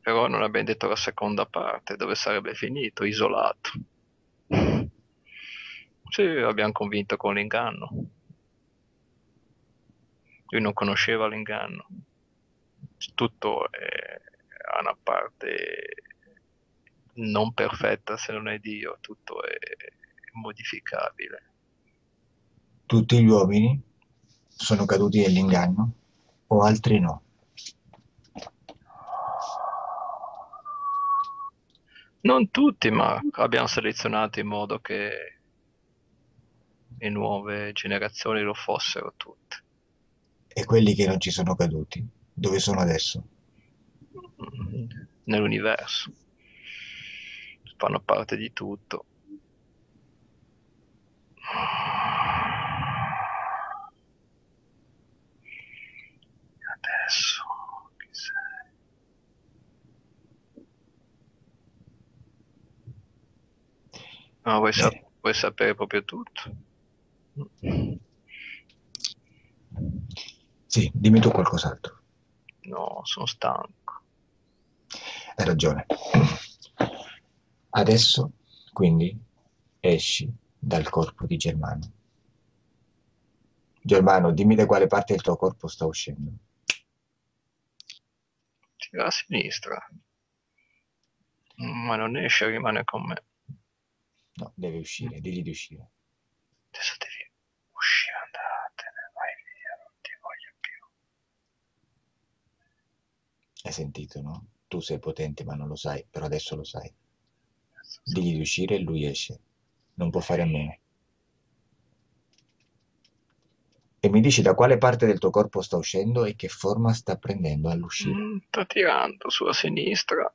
[SPEAKER 2] però non abbiamo detto la seconda parte, dove sarebbe finito, isolato. Sì, abbiamo convinto con l'inganno. Lui non conosceva l'inganno. Tutto è, ha una parte non perfetta se non è Dio, tutto è modificabile.
[SPEAKER 1] Tutti gli uomini sono caduti nell'inganno o altri no?
[SPEAKER 2] Non tutti, ma abbiamo selezionato in modo che e nuove generazioni lo fossero tutte.
[SPEAKER 1] E quelli che non ci sono caduti, dove sono adesso?
[SPEAKER 2] Nell'universo. Fanno parte di tutto. Adesso, chi sei? No, vuoi, sa-
[SPEAKER 1] Bene.
[SPEAKER 2] vuoi sapere proprio tutto?
[SPEAKER 1] Sì, dimmi tu qualcos'altro.
[SPEAKER 2] No, sono stanco.
[SPEAKER 1] Hai ragione. Adesso, quindi, esci dal corpo di Germano. Germano, dimmi da quale parte del tuo corpo sta uscendo.
[SPEAKER 2] Tira a sinistra. Ma non esce, rimane con me.
[SPEAKER 1] No, deve uscire, digli di uscire.
[SPEAKER 2] Adesso devi uscire, andatene, vai via, non ti voglio più.
[SPEAKER 1] Hai sentito, no? Tu sei potente, ma non lo sai, però adesso lo sai. Digli di uscire e lui esce. Non può fare a meno. E mi dici da quale parte del tuo corpo sta uscendo e che forma sta prendendo all'uscire.
[SPEAKER 2] Mm, sta tirando sulla sinistra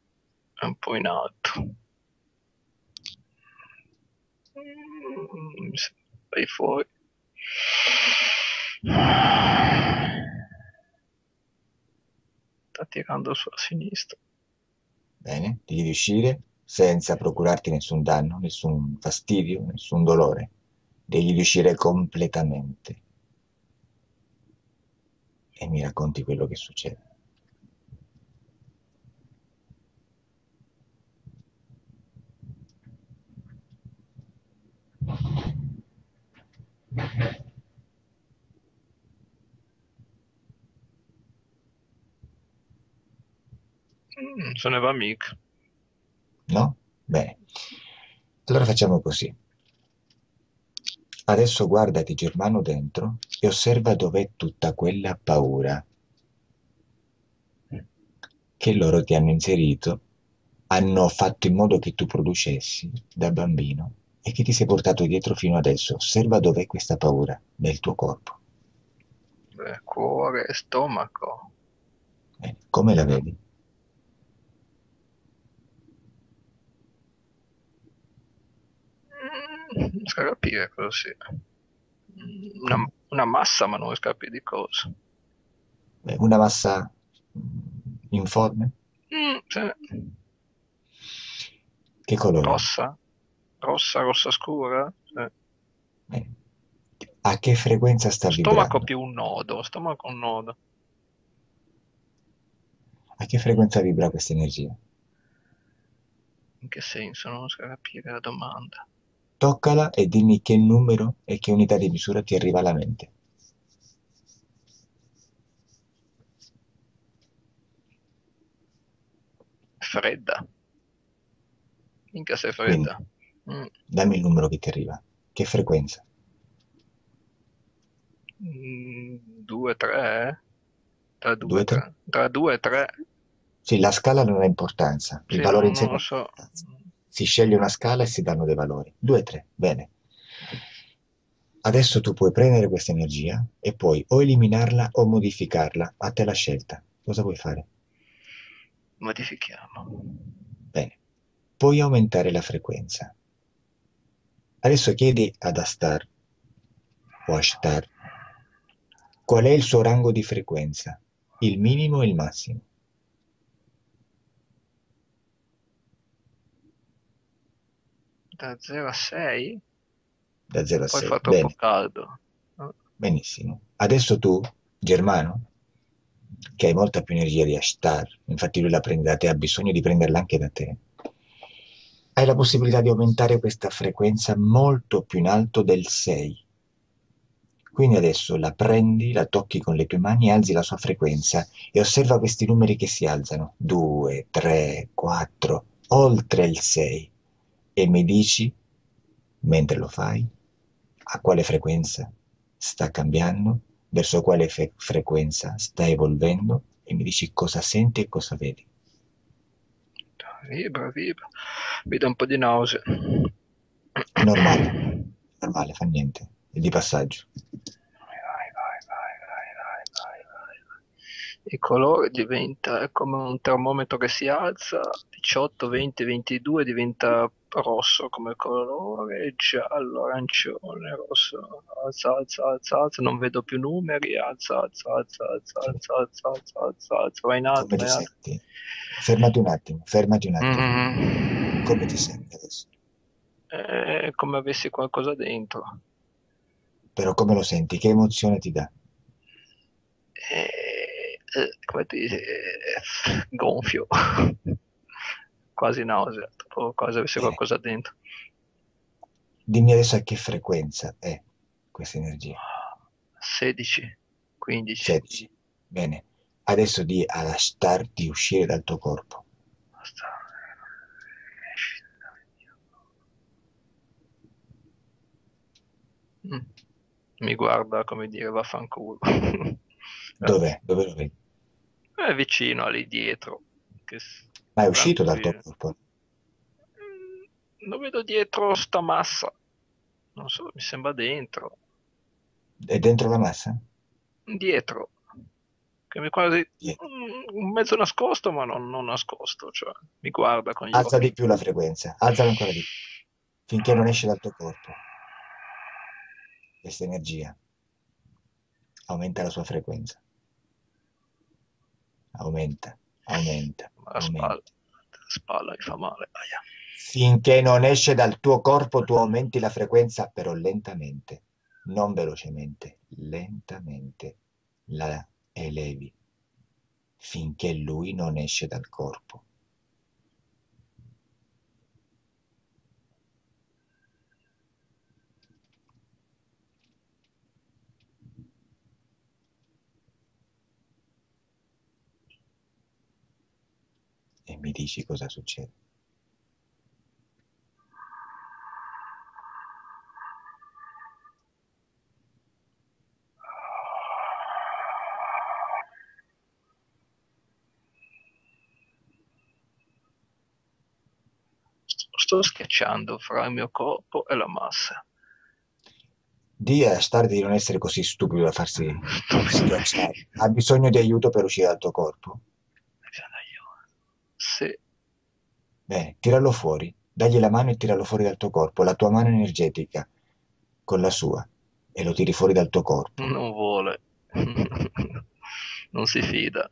[SPEAKER 2] un po' in alto. Mm, vai fuori. Sta tirando sulla sinistra.
[SPEAKER 1] Bene? Digli di uscire senza procurarti nessun danno, nessun fastidio, nessun dolore. Digli di uscire completamente. E mi racconti quello che succede.
[SPEAKER 2] Mm, se ne va mica.
[SPEAKER 1] No? Bene. Allora facciamo così. Adesso guardati Germano dentro e osserva dov'è tutta quella paura che loro ti hanno inserito, hanno fatto in modo che tu producessi da bambino e che ti sei portato dietro fino adesso. Osserva dov'è questa paura nel tuo corpo.
[SPEAKER 2] Beh, cuore, stomaco.
[SPEAKER 1] Bene. Come la vedi?
[SPEAKER 2] Mm, non riesco a capire cosa sia. Una, una massa, ma non riesco a capire di cosa.
[SPEAKER 1] Beh, una massa informe?
[SPEAKER 2] Mm, sì.
[SPEAKER 1] Che colore?
[SPEAKER 2] Rossa? Rossa, rossa scura? Sì.
[SPEAKER 1] Bene. A che frequenza sta
[SPEAKER 2] Stomaco
[SPEAKER 1] vibrando?
[SPEAKER 2] più un nodo, stomaco un nodo.
[SPEAKER 1] A che frequenza vibra questa energia?
[SPEAKER 2] In che senso? Non riesco a capire la domanda.
[SPEAKER 1] Toccala e dimmi che numero e che unità di misura ti arriva alla mente.
[SPEAKER 2] Fredda. Minchia sei
[SPEAKER 1] Quindi,
[SPEAKER 2] fredda. Mm,
[SPEAKER 1] dammi il numero che ti arriva. Che frequenza?
[SPEAKER 2] mm, Due, tre? Tra due
[SPEAKER 1] Due,
[SPEAKER 2] e
[SPEAKER 1] tre?
[SPEAKER 2] tre. Tra due e tre.
[SPEAKER 1] Sì, la scala non ha importanza. Il
[SPEAKER 2] Sì,
[SPEAKER 1] valore
[SPEAKER 2] non,
[SPEAKER 1] in sé
[SPEAKER 2] non lo so.
[SPEAKER 1] Si sceglie una scala e si danno dei valori. 2 3, bene. Adesso tu puoi prendere questa energia e puoi o eliminarla o modificarla. A te la scelta. Cosa vuoi fare?
[SPEAKER 2] Modifichiamo.
[SPEAKER 1] Bene. Puoi aumentare la frequenza. Adesso chiedi ad Astar o Ashtar qual è il suo rango di frequenza, il minimo e il massimo.
[SPEAKER 2] Da 0 a 6?
[SPEAKER 1] Da 0 a
[SPEAKER 2] Poi
[SPEAKER 1] 6.
[SPEAKER 2] fa troppo
[SPEAKER 1] Bene,
[SPEAKER 2] caldo.
[SPEAKER 1] Benissimo. Adesso tu, Germano, che hai molta più energia di Ashtar, infatti lui la prende da te, ha bisogno di prenderla anche da te, hai la possibilità di aumentare questa frequenza molto più in alto del 6. Quindi adesso la prendi, la tocchi con le tue mani alzi la sua frequenza e osserva questi numeri che si alzano. 2, 3, 4, oltre il 6. E mi dici, mentre lo fai, a quale frequenza sta cambiando, verso quale fe- frequenza sta evolvendo e mi dici cosa senti e cosa vedi.
[SPEAKER 2] Vibra, vibra. Mi dà un po' di nausea.
[SPEAKER 1] È normale, normale, fa niente. di passaggio.
[SPEAKER 2] Il colore diventa è come un termometro che si alza, 18, 20, 22 diventa rosso come colore, giallo, arancione, rosso, alza, alza, alza, alza, non vedo più numeri, alza, alza, alza, alza, alza, alza, alza, alza, alza, va in alto,
[SPEAKER 1] Come ti senti? Fermati un attimo, fermati un attimo.
[SPEAKER 2] Mm,
[SPEAKER 1] Come ti senti adesso?
[SPEAKER 2] è come avessi qualcosa dentro.
[SPEAKER 1] Però come lo senti? Che emozione ti dà?
[SPEAKER 2] Eh, eh, come ti dice, eh, gonfio, quasi nausea, tipo quasi avessi
[SPEAKER 1] Bene.
[SPEAKER 2] qualcosa dentro.
[SPEAKER 1] Dimmi adesso a che frequenza è questa energia.
[SPEAKER 2] 16, 15.
[SPEAKER 1] 16. Bene. Adesso di alla star di uscire dal tuo corpo.
[SPEAKER 2] Mm. Mi guarda come dire vaffanculo.
[SPEAKER 1] Dov'è? Dove lo vedi?
[SPEAKER 2] È vicino, lì dietro. Che
[SPEAKER 1] Ma è uscito dal tuo corpo?
[SPEAKER 2] Mm, Lo vedo dietro sta massa. Non so, mi sembra dentro.
[SPEAKER 1] È dentro la massa?
[SPEAKER 2] Dietro. Che mi quasi
[SPEAKER 1] Dietro.
[SPEAKER 2] mezzo nascosto, ma non, non nascosto. Cioè, mi guarda con gli
[SPEAKER 1] Alza
[SPEAKER 2] occhi.
[SPEAKER 1] di più la frequenza, alzala ancora di più, finché non esce dal tuo corpo. Questa energia aumenta la sua frequenza. Aumenta, aumenta,
[SPEAKER 2] La spalla,
[SPEAKER 1] aumenta.
[SPEAKER 2] la spalla mi fa male. Aia.
[SPEAKER 1] Finché non esce dal tuo corpo, tu aumenti la frequenza, però lentamente, non velocemente, lentamente la elevi finché lui non esce dal corpo. Mi dici cosa succede.
[SPEAKER 2] Sto schiacciando fra il mio corpo e la massa.
[SPEAKER 1] Dì a Star di non essere così stupido da farsi schiacciare. Ha bisogno di aiuto per uscire dal tuo corpo?
[SPEAKER 2] Sì,
[SPEAKER 1] Bene, tiralo fuori. Dagli la mano e tiralo fuori dal tuo corpo. La tua mano energetica con la sua. E lo tiri fuori dal tuo corpo.
[SPEAKER 2] non vuole. Non si fida.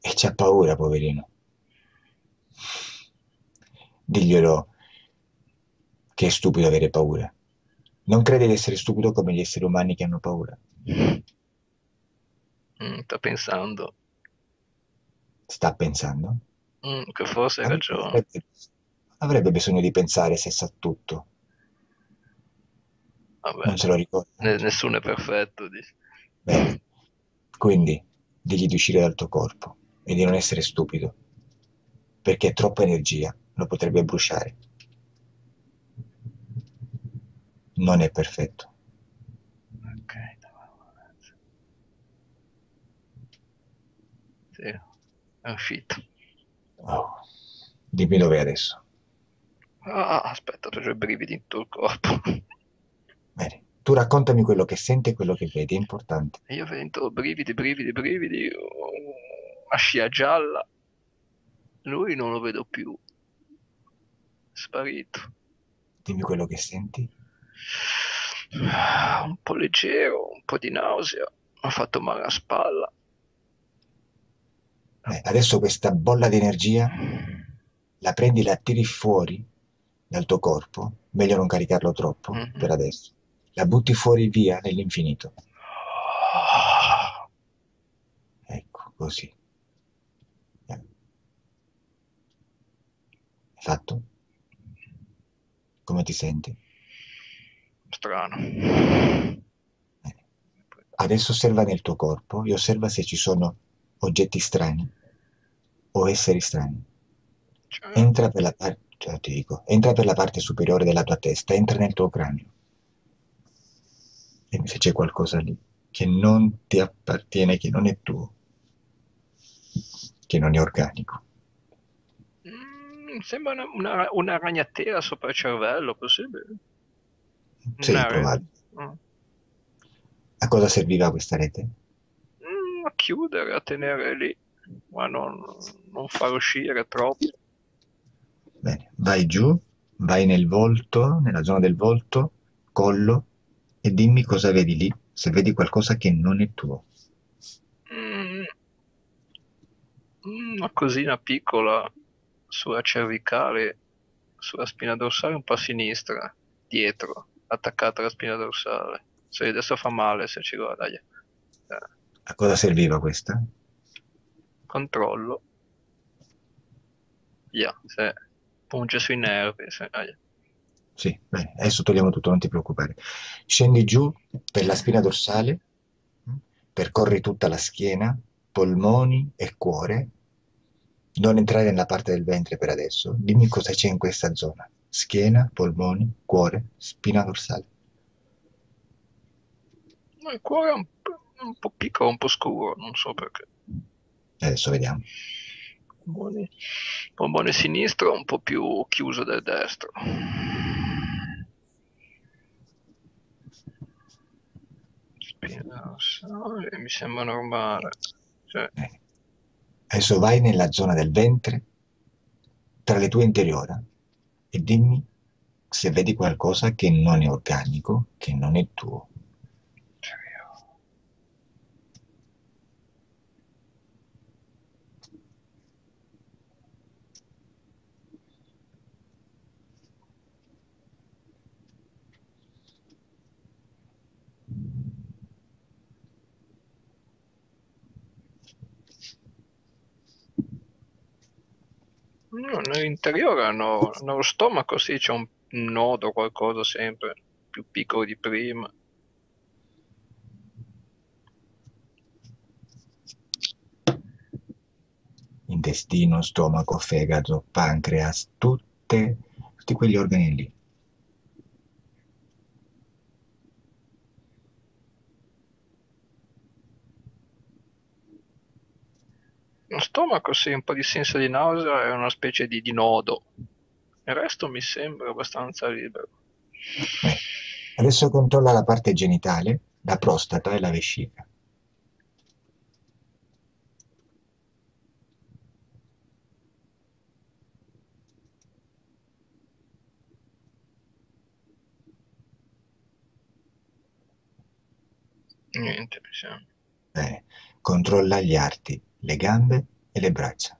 [SPEAKER 1] E c'ha paura, poverino. Diglielo che è stupido avere paura. Non crede di essere stupido come gli esseri umani che hanno paura.
[SPEAKER 2] Mm, sta pensando
[SPEAKER 1] Sta pensando?
[SPEAKER 2] Mm, che forse hai ragione.
[SPEAKER 1] Avrebbe, avrebbe bisogno di pensare se sa tutto.
[SPEAKER 2] Vabbè,
[SPEAKER 1] Non se lo ricorda.
[SPEAKER 2] ne- nessuno è perfetto. dici.
[SPEAKER 1] Bene. Quindi digli di uscire dal tuo corpo e di non essere stupido, perché troppa energia lo potrebbe bruciare. Non è perfetto.
[SPEAKER 2] Ok, Sì, è uscito.
[SPEAKER 1] Oh. Dimmi dov'è adesso.
[SPEAKER 2] Ah, aspetta, ho i brividi in tutto il corpo.
[SPEAKER 1] Bene. Tu raccontami quello che senti e quello che vedi, è importante.
[SPEAKER 2] Io sento brividi, brividi, brividi, una scia gialla. Lui non lo vedo più. È sparito.
[SPEAKER 1] Dimmi quello che senti.
[SPEAKER 2] Un po' leggero, un po' di nausea. Mi ha fatto male la spalla.
[SPEAKER 1] Beh, adesso questa bolla di energia la prendi, la tiri fuori dal tuo corpo. Meglio non caricarlo troppo
[SPEAKER 2] Mhm.
[SPEAKER 1] per adesso. La butti fuori via nell'infinito.
[SPEAKER 2] Ah,
[SPEAKER 1] Ecco, così. Eh. Fatto? Come ti senti?
[SPEAKER 2] Strano.
[SPEAKER 1] Bene. Adesso osserva nel tuo corpo e osserva se ci sono oggetti strani o esseri strani.
[SPEAKER 2] Cioè,
[SPEAKER 1] Entra per la parte, cioè, ti dico, entra per la parte superiore della tua testa, entra nel tuo cranio. E se c'è qualcosa lì che non ti appartiene, che non è tuo, che non è organico.
[SPEAKER 2] mm, sembra una, una, una ragnatela sopra il cervello, possibile?
[SPEAKER 1] Sì, probabile.
[SPEAKER 2] Mm.
[SPEAKER 1] A cosa serviva questa rete?
[SPEAKER 2] A chiudere, a tenere lì, ma non, non far uscire troppo.
[SPEAKER 1] Bene, vai giù, vai nel volto, nella zona del volto, collo e dimmi cosa vedi lì, se vedi qualcosa che non è tuo.
[SPEAKER 2] Mm, una cosina piccola sulla cervicale, sulla spina dorsale, un po' a sinistra, dietro, attaccata alla spina dorsale. Se adesso fa male se ci guarda. Eh,
[SPEAKER 1] A cosa serviva questa?
[SPEAKER 2] controllo. Yeah, se punge sui nervi. Se, ah, yeah.
[SPEAKER 1] Sì, bene, adesso togliamo tutto, non ti preoccupare. Scendi giù per la spina dorsale, mm, percorri tutta la schiena, polmoni e cuore. Non entrare nella parte del ventre per adesso. Dimmi cosa c'è in questa zona. Schiena, polmoni, cuore, spina dorsale.
[SPEAKER 2] Ma Il cuore è un, un po' piccolo, un po' scuro, non so perché.
[SPEAKER 1] Adesso vediamo.
[SPEAKER 2] Polmone, polmone sinistro un po' più chiuso del destro. Spina dorsale, mi sembra normale. Cioè,
[SPEAKER 1] Bene. Adesso vai nella zona del ventre, tra le tue interiora, e dimmi se vedi qualcosa che non è organico, che non è tuo.
[SPEAKER 2] No, nell'interiore no, nello stomaco sì, c'è un nodo, qualcosa sempre più piccolo di prima.
[SPEAKER 1] Intestino, stomaco, fegato, pancreas, tutte, tutti quegli organi lì.
[SPEAKER 2] Lo stomaco sì, un po' di senso di nausea è una specie di, di nodo. Il resto mi sembra abbastanza libero.
[SPEAKER 1] Adesso controlla la parte genitale, la prostata e la vescica.
[SPEAKER 2] Niente, mi sembra.
[SPEAKER 1] Bene. Controlla gli arti, le gambe e le braccia.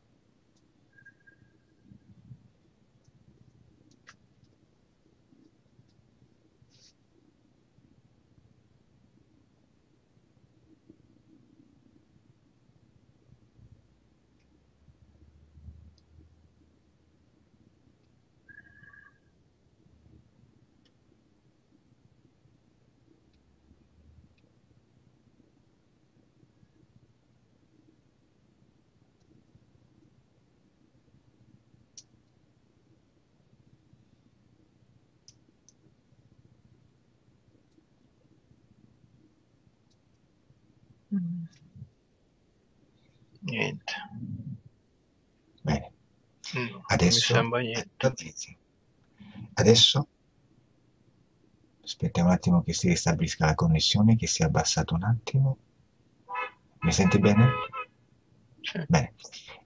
[SPEAKER 2] Niente.
[SPEAKER 1] Bene.
[SPEAKER 2] No, non mi
[SPEAKER 1] Adesso,
[SPEAKER 2] sembra
[SPEAKER 1] eh,
[SPEAKER 2] niente.
[SPEAKER 1] sì. Adesso aspettiamo un attimo che si ristabilisca la connessione, che si è abbassato un attimo. Mi senti bene?
[SPEAKER 2] Sì.
[SPEAKER 1] Bene.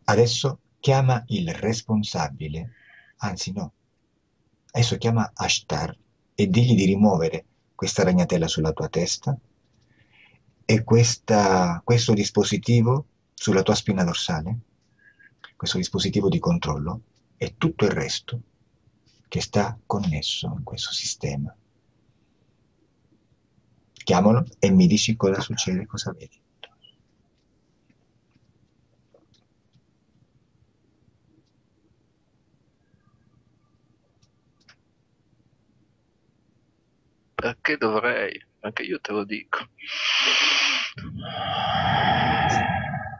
[SPEAKER 1] Adesso chiama il responsabile, anzi no, adesso chiama Ashtar e digli di rimuovere questa ragnatela sulla tua testa e questa- questo dispositivo sulla tua spina dorsale, questo dispositivo di controllo e tutto il resto che sta connesso in questo sistema. Chiamalo e mi dici cosa succede, cosa vedi.
[SPEAKER 2] Perché dovrei? Anche io te lo dico.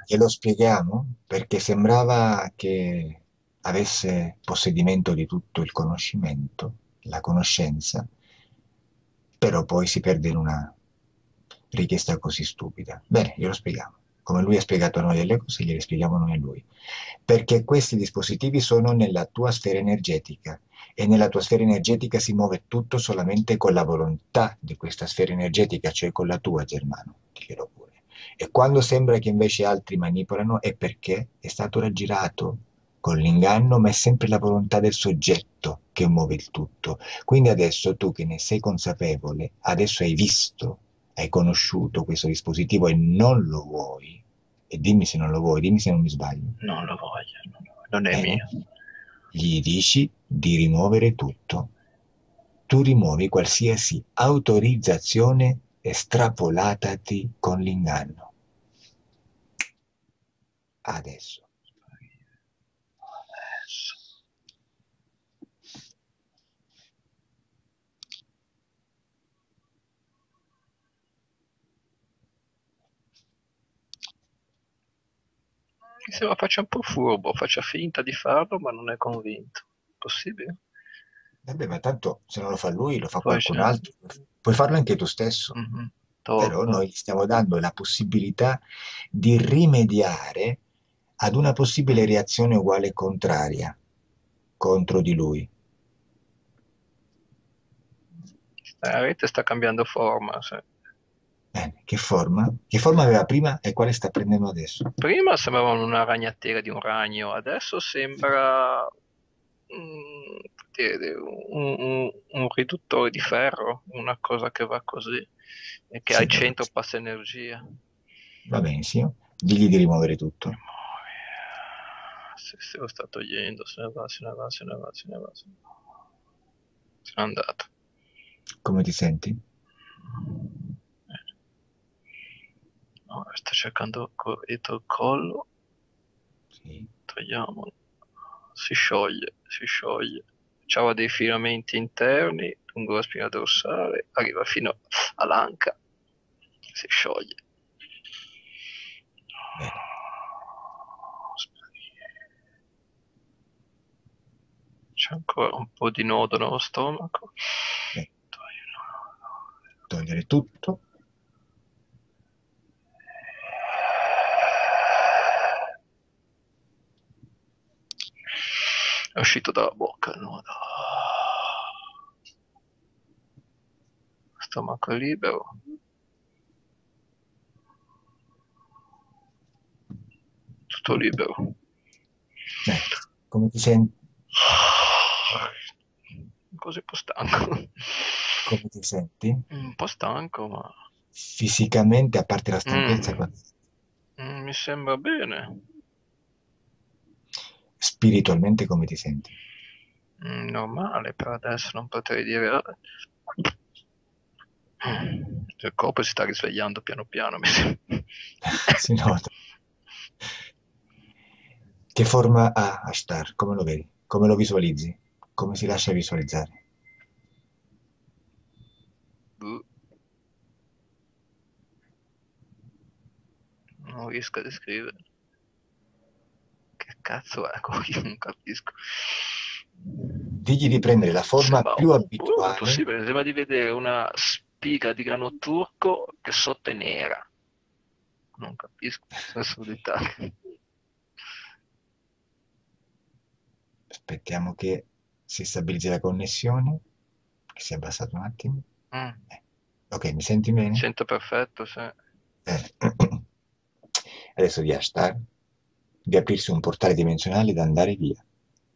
[SPEAKER 1] Glielo spieghiamo perché sembrava che avesse possedimento di tutto il conoscimento, la conoscenza, però poi si perde in una richiesta così stupida. Bene, glielo spieghiamo. come lui ha spiegato a noi delle cose, gliele spieghiamo noi a lui. Perché questi dispositivi sono nella tua sfera energetica e nella tua sfera energetica si muove tutto solamente con la volontà di questa sfera energetica, cioè con la tua, Germano, ti dirò pure. E quando sembra che invece altri manipolano è perché è stato raggirato con l'inganno, ma è sempre la volontà del soggetto che muove il tutto. Quindi adesso tu che ne sei consapevole, adesso hai visto, hai conosciuto questo dispositivo e non lo vuoi, e dimmi se non lo vuoi, dimmi se non mi sbaglio.
[SPEAKER 2] Non lo voglio, non, è eh, mio.
[SPEAKER 1] Gli dici di rimuovere tutto. Tu rimuovi qualsiasi autorizzazione estrapolatati con l'inganno. Adesso. Adesso.
[SPEAKER 2] Mi sembra faccia un po' furbo, faccia finta di farlo, ma non è convinto. Possibile?
[SPEAKER 1] Vabbè, ma tanto se non lo fa lui, lo fa Poi qualcun c'è. altro. Puoi farlo anche tu stesso. Mm-hmm. Però noi gli stiamo dando la possibilità di rimediare ad una possibile reazione uguale e contraria contro di lui.
[SPEAKER 2] La rete sta cambiando forma. Sì.
[SPEAKER 1] Bene, che forma? Che forma aveva prima e quale sta prendendo adesso?
[SPEAKER 2] Prima sembrava una ragnatela di un ragno, adesso sembra mm, un, un, un, riduttore di ferro, una cosa che va così e che sì, al centro passa energia.
[SPEAKER 1] Va benissimo, digli di rimuovere tutto.
[SPEAKER 2] Se, se lo sta togliendo, se ne va, se ne va, se ne va, se ne va. Se ne, va. se n'è andato.
[SPEAKER 1] Come ti senti?
[SPEAKER 2] No, sta cercando dietro il collo.
[SPEAKER 1] Sì.
[SPEAKER 2] Togliamolo. Si scioglie, si scioglie ha dei filamenti interni lungo la spina dorsale, arriva fino all'anca, si scioglie. C'è ancora un po' di nodo nello stomaco.
[SPEAKER 1] Bene. Togliere tutto.
[SPEAKER 2] È uscito dalla bocca il nodo. Stomaco libero. Tutto libero.
[SPEAKER 1] Eh, come ti senti?
[SPEAKER 2] Così un po' stanco.
[SPEAKER 1] Come ti senti?
[SPEAKER 2] Un po' stanco, ma...
[SPEAKER 1] Fisicamente, a parte la stanchezza?
[SPEAKER 2] Mm. Mm, mi sembra bene.
[SPEAKER 1] Spiritualmente come ti senti?
[SPEAKER 2] Mm, normale, per adesso non potrei dire... Il corpo si sta risvegliando piano piano, mi sembra.
[SPEAKER 1] si nota. Che forma ha Ashtar? Come lo vedi? Come lo visualizzi? Come si lascia visualizzare?
[SPEAKER 2] Uh. Non riesco a descrivere cazzo è? Io non capisco.
[SPEAKER 1] Digli di prendere la forma sembra più abituale.
[SPEAKER 2] Possibile, sembra di vedere una spiga di grano turco che sotto è nera. Non capisco l'assurdità.
[SPEAKER 1] Aspettiamo che si stabilizzi la connessione, che si è abbassato un attimo. Mm. Eh. Ok, mi senti bene? Mi
[SPEAKER 2] sento perfetto, sì.
[SPEAKER 1] Eh. Adesso di hashtag di aprirsi un portale dimensionale ed andare via,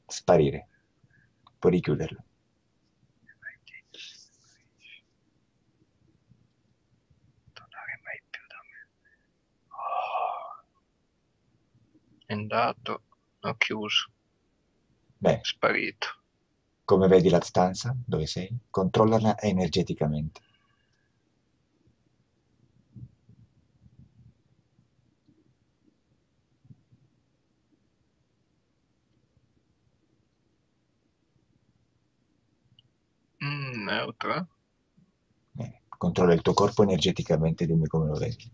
[SPEAKER 1] sparire, poi richiuderlo.
[SPEAKER 2] È andato, ho chiuso.
[SPEAKER 1] Beh,
[SPEAKER 2] sparito.
[SPEAKER 1] Come vedi la stanza dove sei? Controllala energeticamente.
[SPEAKER 2] Neutra.
[SPEAKER 1] Eh, controlla il tuo corpo energeticamente dimmi come lo vedi.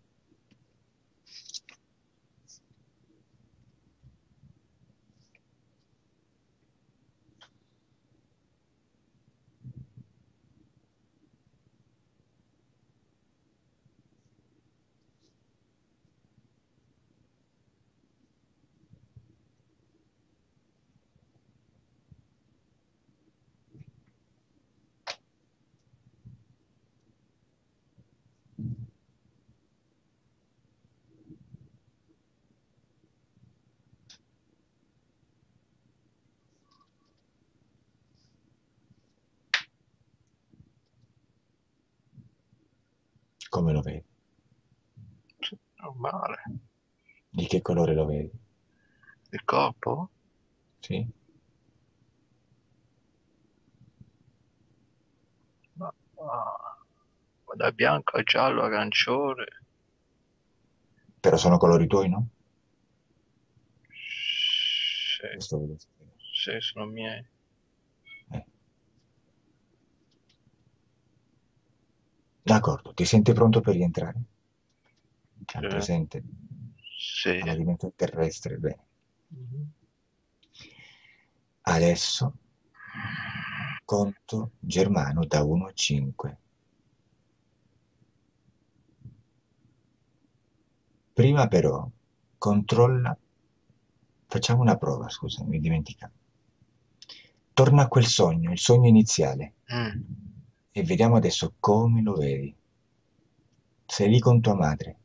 [SPEAKER 1] Come lo vedi?
[SPEAKER 2] Normale.
[SPEAKER 1] Di che colore lo vedi?
[SPEAKER 2] Il corpo?
[SPEAKER 1] Sì?
[SPEAKER 2] Ma, ma- ma da bianco a giallo, arancione.
[SPEAKER 1] Però sono colori tuoi, no?
[SPEAKER 2] Sì, sì, sono miei.
[SPEAKER 1] Eh. D'accordo, ti senti pronto per rientrare? Al
[SPEAKER 2] Sì.
[SPEAKER 1] presente,
[SPEAKER 2] Sì.
[SPEAKER 1] alla dimensione terrestre, bene.
[SPEAKER 2] Mhm.
[SPEAKER 1] Adesso conto Germano da 1 a 5. Prima però controlla, facciamo una prova, scusa, mi dimenticavo. Torna a quel sogno, il sogno iniziale,
[SPEAKER 2] Mm.
[SPEAKER 1] e vediamo adesso come lo vedi. Sei lì con tua madre,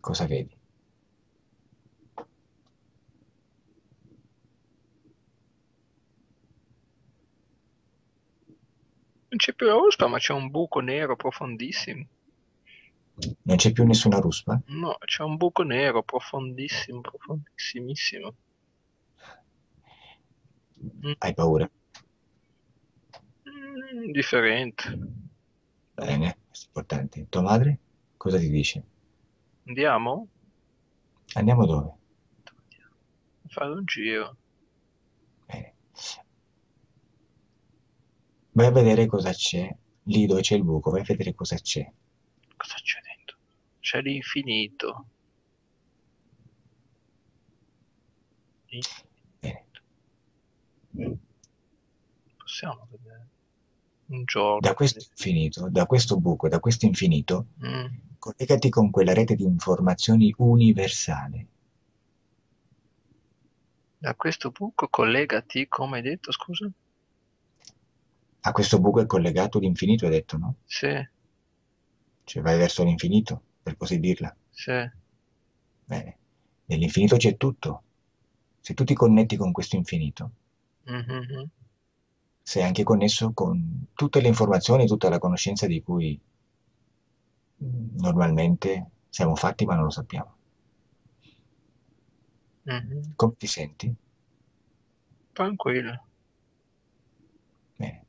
[SPEAKER 1] cosa vedi?
[SPEAKER 2] Non c'è più la ruspa, ma c'è un buco nero profondissimo.
[SPEAKER 1] Non c'è più nessuna ruspa?
[SPEAKER 2] No, c'è un buco nero profondissimo, profondissimissimo. Mm.
[SPEAKER 1] Hai paura?
[SPEAKER 2] Mm, differente.
[SPEAKER 1] Bene, questo è importante. Tua madre cosa ti dice?
[SPEAKER 2] Andiamo?
[SPEAKER 1] Andiamo dove?
[SPEAKER 2] Fare un giro.
[SPEAKER 1] Bene. Vai a vedere cosa c'è lì dove c'è il buco, vai a vedere cosa c'è.
[SPEAKER 2] Cosa c'è dentro? C'è l'infinito.
[SPEAKER 1] Bene.
[SPEAKER 2] Possiamo vedere. Un giorno.
[SPEAKER 1] Da questo infinito, da questo buco, da questo infinito,
[SPEAKER 2] Mm.
[SPEAKER 1] Collegati con quella rete di informazioni universale.
[SPEAKER 2] Da questo buco collegati, come hai detto, scusa?
[SPEAKER 1] A questo buco è collegato l'infinito, hai detto, no?
[SPEAKER 2] Sì,
[SPEAKER 1] Cioè vai verso l'infinito, per così dirla.
[SPEAKER 2] sì.
[SPEAKER 1] Bene. Nell'infinito c'è tutto. Se tu ti connetti con questo infinito,
[SPEAKER 2] Mhm.
[SPEAKER 1] sei anche connesso con tutte le informazioni, tutta la conoscenza di cui normalmente siamo fatti ma non lo sappiamo.
[SPEAKER 2] Mhm.
[SPEAKER 1] Come ti senti?
[SPEAKER 2] Tranquillo.
[SPEAKER 1] Bene.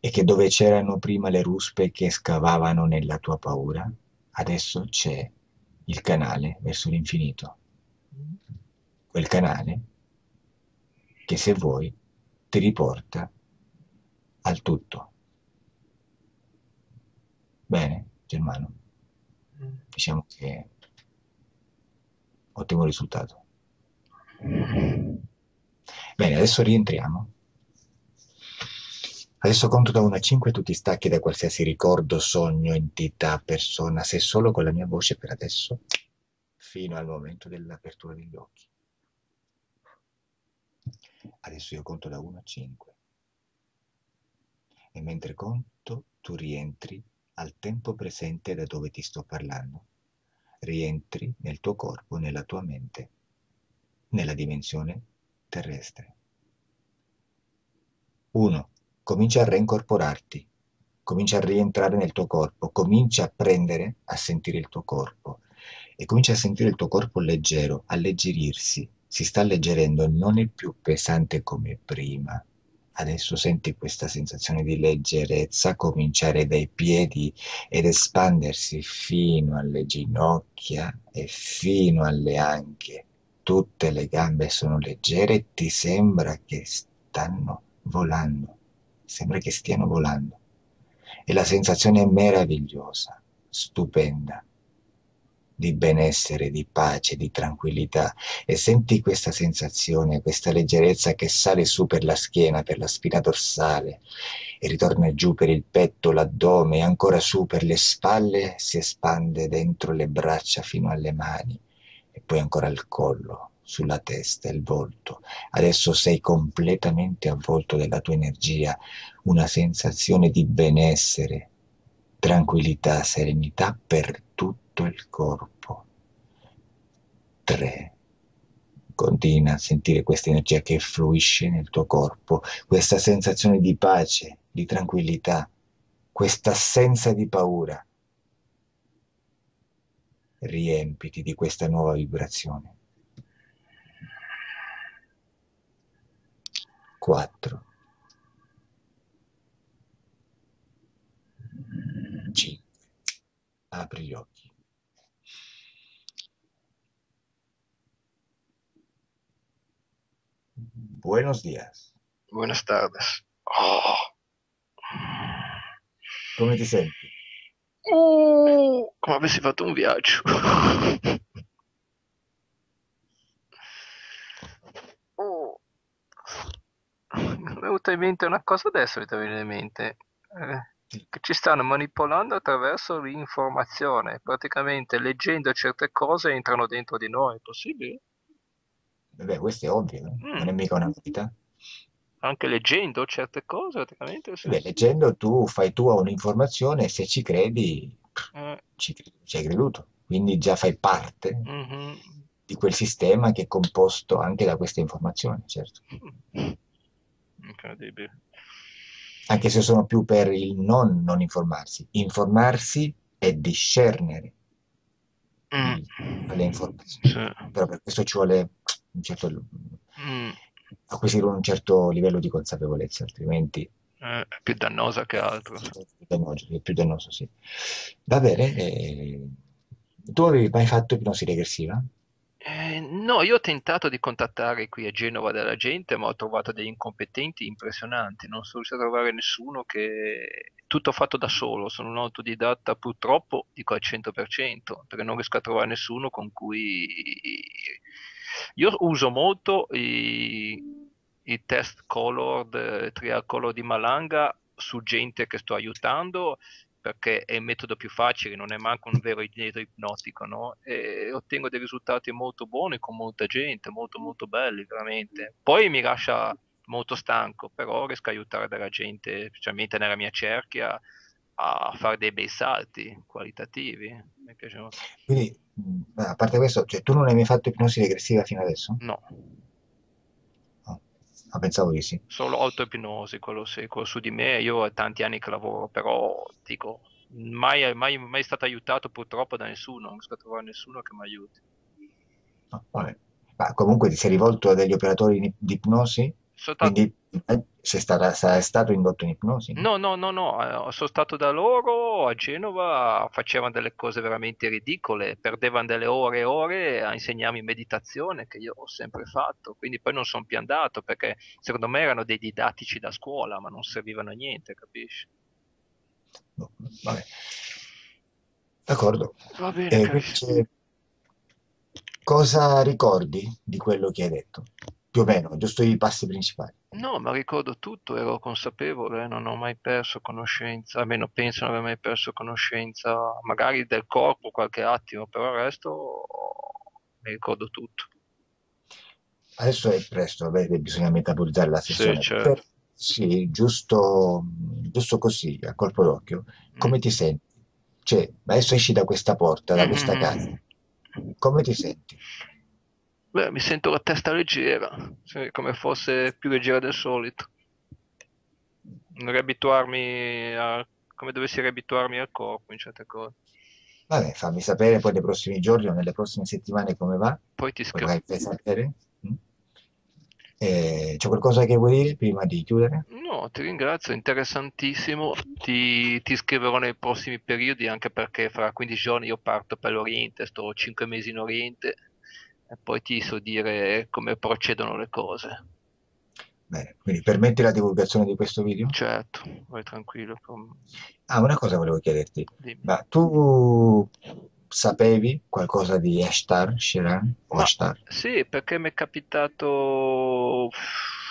[SPEAKER 1] E che dove c'erano prima le ruspe che scavavano nella tua paura, adesso c'è il canale verso l'infinito. Quel canale che se vuoi ti riporta al tutto. Bene, Germano. Diciamo che ottimo risultato. Bene, adesso rientriamo. Adesso conto da 1 a 5 tu ti stacchi da qualsiasi ricordo, sogno, entità, persona, se solo con la mia voce per adesso, fino al momento dell'apertura degli occhi. Adesso io conto da 1 a 5. E mentre conto, tu rientri al tempo presente da dove ti sto parlando. Rientri nel tuo corpo, nella tua mente, nella dimensione terrestre. 1. Comincia a reincorporarti, comincia a rientrare nel tuo corpo, comincia a prendere, a sentire il tuo corpo e comincia a sentire il tuo corpo leggero, alleggerirsi, si sta alleggerendo, non è più pesante come prima. Adesso senti questa sensazione di leggerezza cominciare dai piedi ed espandersi fino alle ginocchia e fino alle anche. Tutte le gambe sono leggere e ti sembra che stanno volando, sembra che stiano volando. E la sensazione è meravigliosa, stupenda, di benessere, di pace, di tranquillità. E senti questa sensazione, questa leggerezza che sale su per la schiena, per la spina dorsale e ritorna giù per il petto, l'addome e ancora su per le spalle, si espande dentro le braccia fino alle mani e poi ancora il collo, sulla testa, il volto. Adesso sei completamente avvolto della tua energia, una sensazione di benessere, tranquillità, serenità per tutto il corpo. 3. Continua a sentire questa energia che fluisce nel tuo corpo, questa sensazione di pace, di tranquillità, questa assenza di paura. riempiti di questa nuova vibrazione. 4 5 apri gli occhi Buenos días.
[SPEAKER 2] Buenas tardes. Oh.
[SPEAKER 1] Come ti senti?
[SPEAKER 2] Uh, come avessi fatto un viaggio. Mi è venuta in mente una cosa adesso, mi è venuta in mente. Eh, che ci stanno manipolando attraverso l'informazione. Praticamente leggendo certe cose entrano dentro di noi. È possibile?
[SPEAKER 1] Beh, questo è ovvio, no?
[SPEAKER 2] Mm.
[SPEAKER 1] non è mica una novità.
[SPEAKER 2] Anche leggendo certe cose, praticamente. sì.
[SPEAKER 1] Beh, leggendo tu fai tua un'informazione e se ci credi,
[SPEAKER 2] Eh,
[SPEAKER 1] ci, ci hai creduto. Quindi già fai parte
[SPEAKER 2] mhm.
[SPEAKER 1] di quel sistema che è composto anche da queste informazioni, certo.
[SPEAKER 2] Incredibile.
[SPEAKER 1] Anche se sono più per il non non informarsi. Informarsi e discernere
[SPEAKER 2] Mm.
[SPEAKER 1] le informazioni.
[SPEAKER 2] Sì.
[SPEAKER 1] Però per questo ci vuole un certo,
[SPEAKER 2] Mm.
[SPEAKER 1] acquisire un certo livello di consapevolezza, altrimenti
[SPEAKER 2] Eh, è più dannosa che altro.
[SPEAKER 1] è più dannoso, è più dannoso, sì. Va bene, eh, tu avevi mai fatto ipnosi regressiva?
[SPEAKER 2] Eh, no, io ho tentato di contattare qui a Genova della gente, ma ho trovato degli incompetenti impressionanti. Non sono riuscito a trovare nessuno che... Tutto fatto da solo, sono un autodidatta purtroppo, dico al 100%, perché non riesco a trovare nessuno con cui... Io uso molto i, i test colored, eh, trial color di Malanga su gente che sto aiutando perché è il metodo più facile, non è manco un vero metodo ipnotico, no? E ottengo dei risultati molto buoni con molta gente, molto molto belli, veramente. Poi mi lascia molto stanco, però riesco a aiutare della gente, specialmente nella mia cerchia, a fare dei bei salti qualitativi. Mi piace molto.
[SPEAKER 1] Quindi, a parte questo, cioè, tu non hai mai fatto ipnosi regressiva fino adesso?
[SPEAKER 2] No,
[SPEAKER 1] No. Ah, pensavo di sì.
[SPEAKER 2] solo autoipnosi, quello quello su di me, io ho tanti anni che lavoro, però dico, mai, mai, mai stato aiutato purtroppo da nessuno, non riesco a trovare nessuno che mi aiuti.
[SPEAKER 1] No, vabbè. Ma comunque ti sei rivolto a degli operatori di ipnosi?
[SPEAKER 2] Soltanto-
[SPEAKER 1] Quindi eh, sei stata- sei stato indotto in ipnosi?
[SPEAKER 2] No, no, no, no, eh, sono stato da loro a Genova, facevano delle cose veramente ridicole, perdevano delle ore e ore a insegnarmi meditazione che io ho sempre fatto, quindi poi non sono più andato perché secondo me erano dei didattici da scuola, ma non servivano a niente, capisci?
[SPEAKER 1] No, vabbè. D'accordo.
[SPEAKER 2] Va bene,
[SPEAKER 1] E invece, cosa ricordi di quello che hai detto? Più o meno, giusto i passi principali.
[SPEAKER 2] No, ma ricordo tutto, ero consapevole, non ho mai perso conoscenza, almeno penso non aver mai perso conoscenza, magari del corpo qualche attimo, però il resto mi ricordo tutto.
[SPEAKER 1] Adesso è presto, vabbè, bisogna metabolizzare la
[SPEAKER 2] Sì,
[SPEAKER 1] sessione.
[SPEAKER 2] certo.
[SPEAKER 1] Per- sì, giusto, giusto così, a colpo d'occhio. Come
[SPEAKER 2] Mm.
[SPEAKER 1] ti senti? Cioè, adesso esci da questa porta, da questa
[SPEAKER 2] Mm.
[SPEAKER 1] casa. Come ti senti?
[SPEAKER 2] Beh, mi sento la testa leggera, sì, come fosse più leggera del solito. Riabituarmi a... come dovessi riabituarmi al corpo in certe cose.
[SPEAKER 1] Vabbè, fammi sapere poi nei prossimi giorni o nelle prossime settimane come va.
[SPEAKER 2] Poi ti scrivo.
[SPEAKER 1] sapere. Mm? Eh, c'è qualcosa che vuoi dire prima di chiudere?
[SPEAKER 2] No, ti ringrazio, interessantissimo. Ti, ti scriverò nei prossimi periodi, anche perché fra 15 giorni io parto per l'Oriente, sto 5 mesi in Oriente e poi ti so dire come procedono le cose.
[SPEAKER 1] Bene, quindi permetti la divulgazione di questo video?
[SPEAKER 2] Certo, vai tranquillo.
[SPEAKER 1] Ah, una cosa volevo chiederti.
[SPEAKER 2] dimmi.
[SPEAKER 1] Ma tu sapevi qualcosa di Ashtar Sheran o
[SPEAKER 2] Ma
[SPEAKER 1] Ashtar?
[SPEAKER 2] sì, perché mi è capitato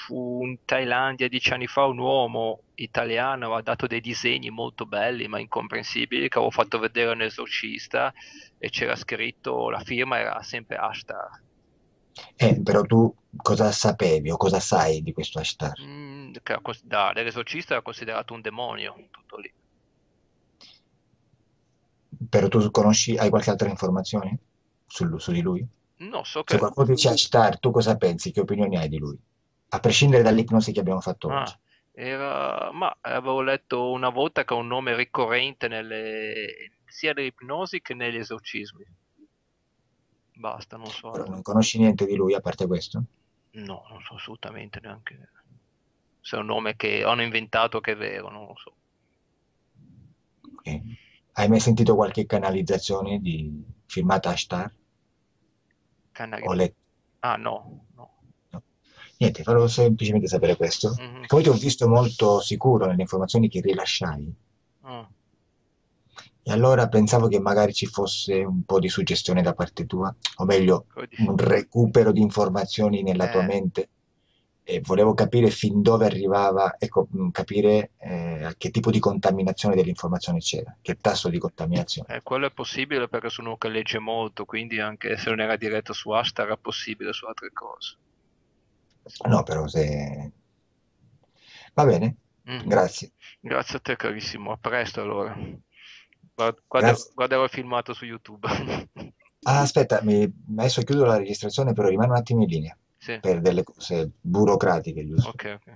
[SPEAKER 2] in Thailandia dieci anni fa un uomo italiano ha dato dei disegni molto belli ma incomprensibili che avevo fatto vedere a un esorcista e c'era scritto, la firma era sempre Ashtar.
[SPEAKER 1] Eh, però tu cosa sapevi o cosa sai di questo Ashtar?
[SPEAKER 2] Mm, che da- dall'esorcista era considerato un demonio, tutto lì.
[SPEAKER 1] Però tu conosci, hai qualche altra informazione sul- su di lui?
[SPEAKER 2] No, so
[SPEAKER 1] Se
[SPEAKER 2] che...
[SPEAKER 1] qualcuno dice Ashtar, tu cosa pensi? Che opinioni hai di lui? A prescindere dall'ipnosi che abbiamo fatto oggi.
[SPEAKER 2] Era... Ma avevo letto una volta che è un nome ricorrente nelle... sia nelle ipnosi che negli esorcismi. basta, non so.
[SPEAKER 1] Però non conosci niente di lui a parte questo?
[SPEAKER 2] No, non so assolutamente neanche se è un nome che hanno inventato che è vero, non lo so.
[SPEAKER 1] Ok. Hai mai sentito qualche canalizzazione di firmata Ashtar?
[SPEAKER 2] Canali-
[SPEAKER 1] letto.
[SPEAKER 2] Ah, no, no.
[SPEAKER 1] Niente, volevo semplicemente sapere questo.
[SPEAKER 2] Mhm.
[SPEAKER 1] Come ti ho visto molto sicuro nelle informazioni che rilasciai,
[SPEAKER 2] Ah,
[SPEAKER 1] e allora pensavo che magari ci fosse un po' di suggestione da parte tua, o meglio, un recupero di informazioni nella tua
[SPEAKER 2] Eh.
[SPEAKER 1] mente. E volevo capire fin dove arrivava, ecco, mh, capire eh, a che tipo di contaminazione dell'informazione c'era, che tasso di contaminazione.
[SPEAKER 2] eh, quello è possibile perché sono uno che legge molto, quindi anche se non era diretto su Asta era possibile su altre cose.
[SPEAKER 1] No, però se... Va bene,
[SPEAKER 2] Mhm.
[SPEAKER 1] grazie.
[SPEAKER 2] Grazie a te carissimo, a presto allora. Guarda-. Guarderò il filmato su YouTube.
[SPEAKER 1] Ah, aspetta, mi- adesso chiudo la registrazione, però rimane un attimo in linea
[SPEAKER 2] Sì,
[SPEAKER 1] per delle cose burocratiche, giusto?
[SPEAKER 2] ok, ok.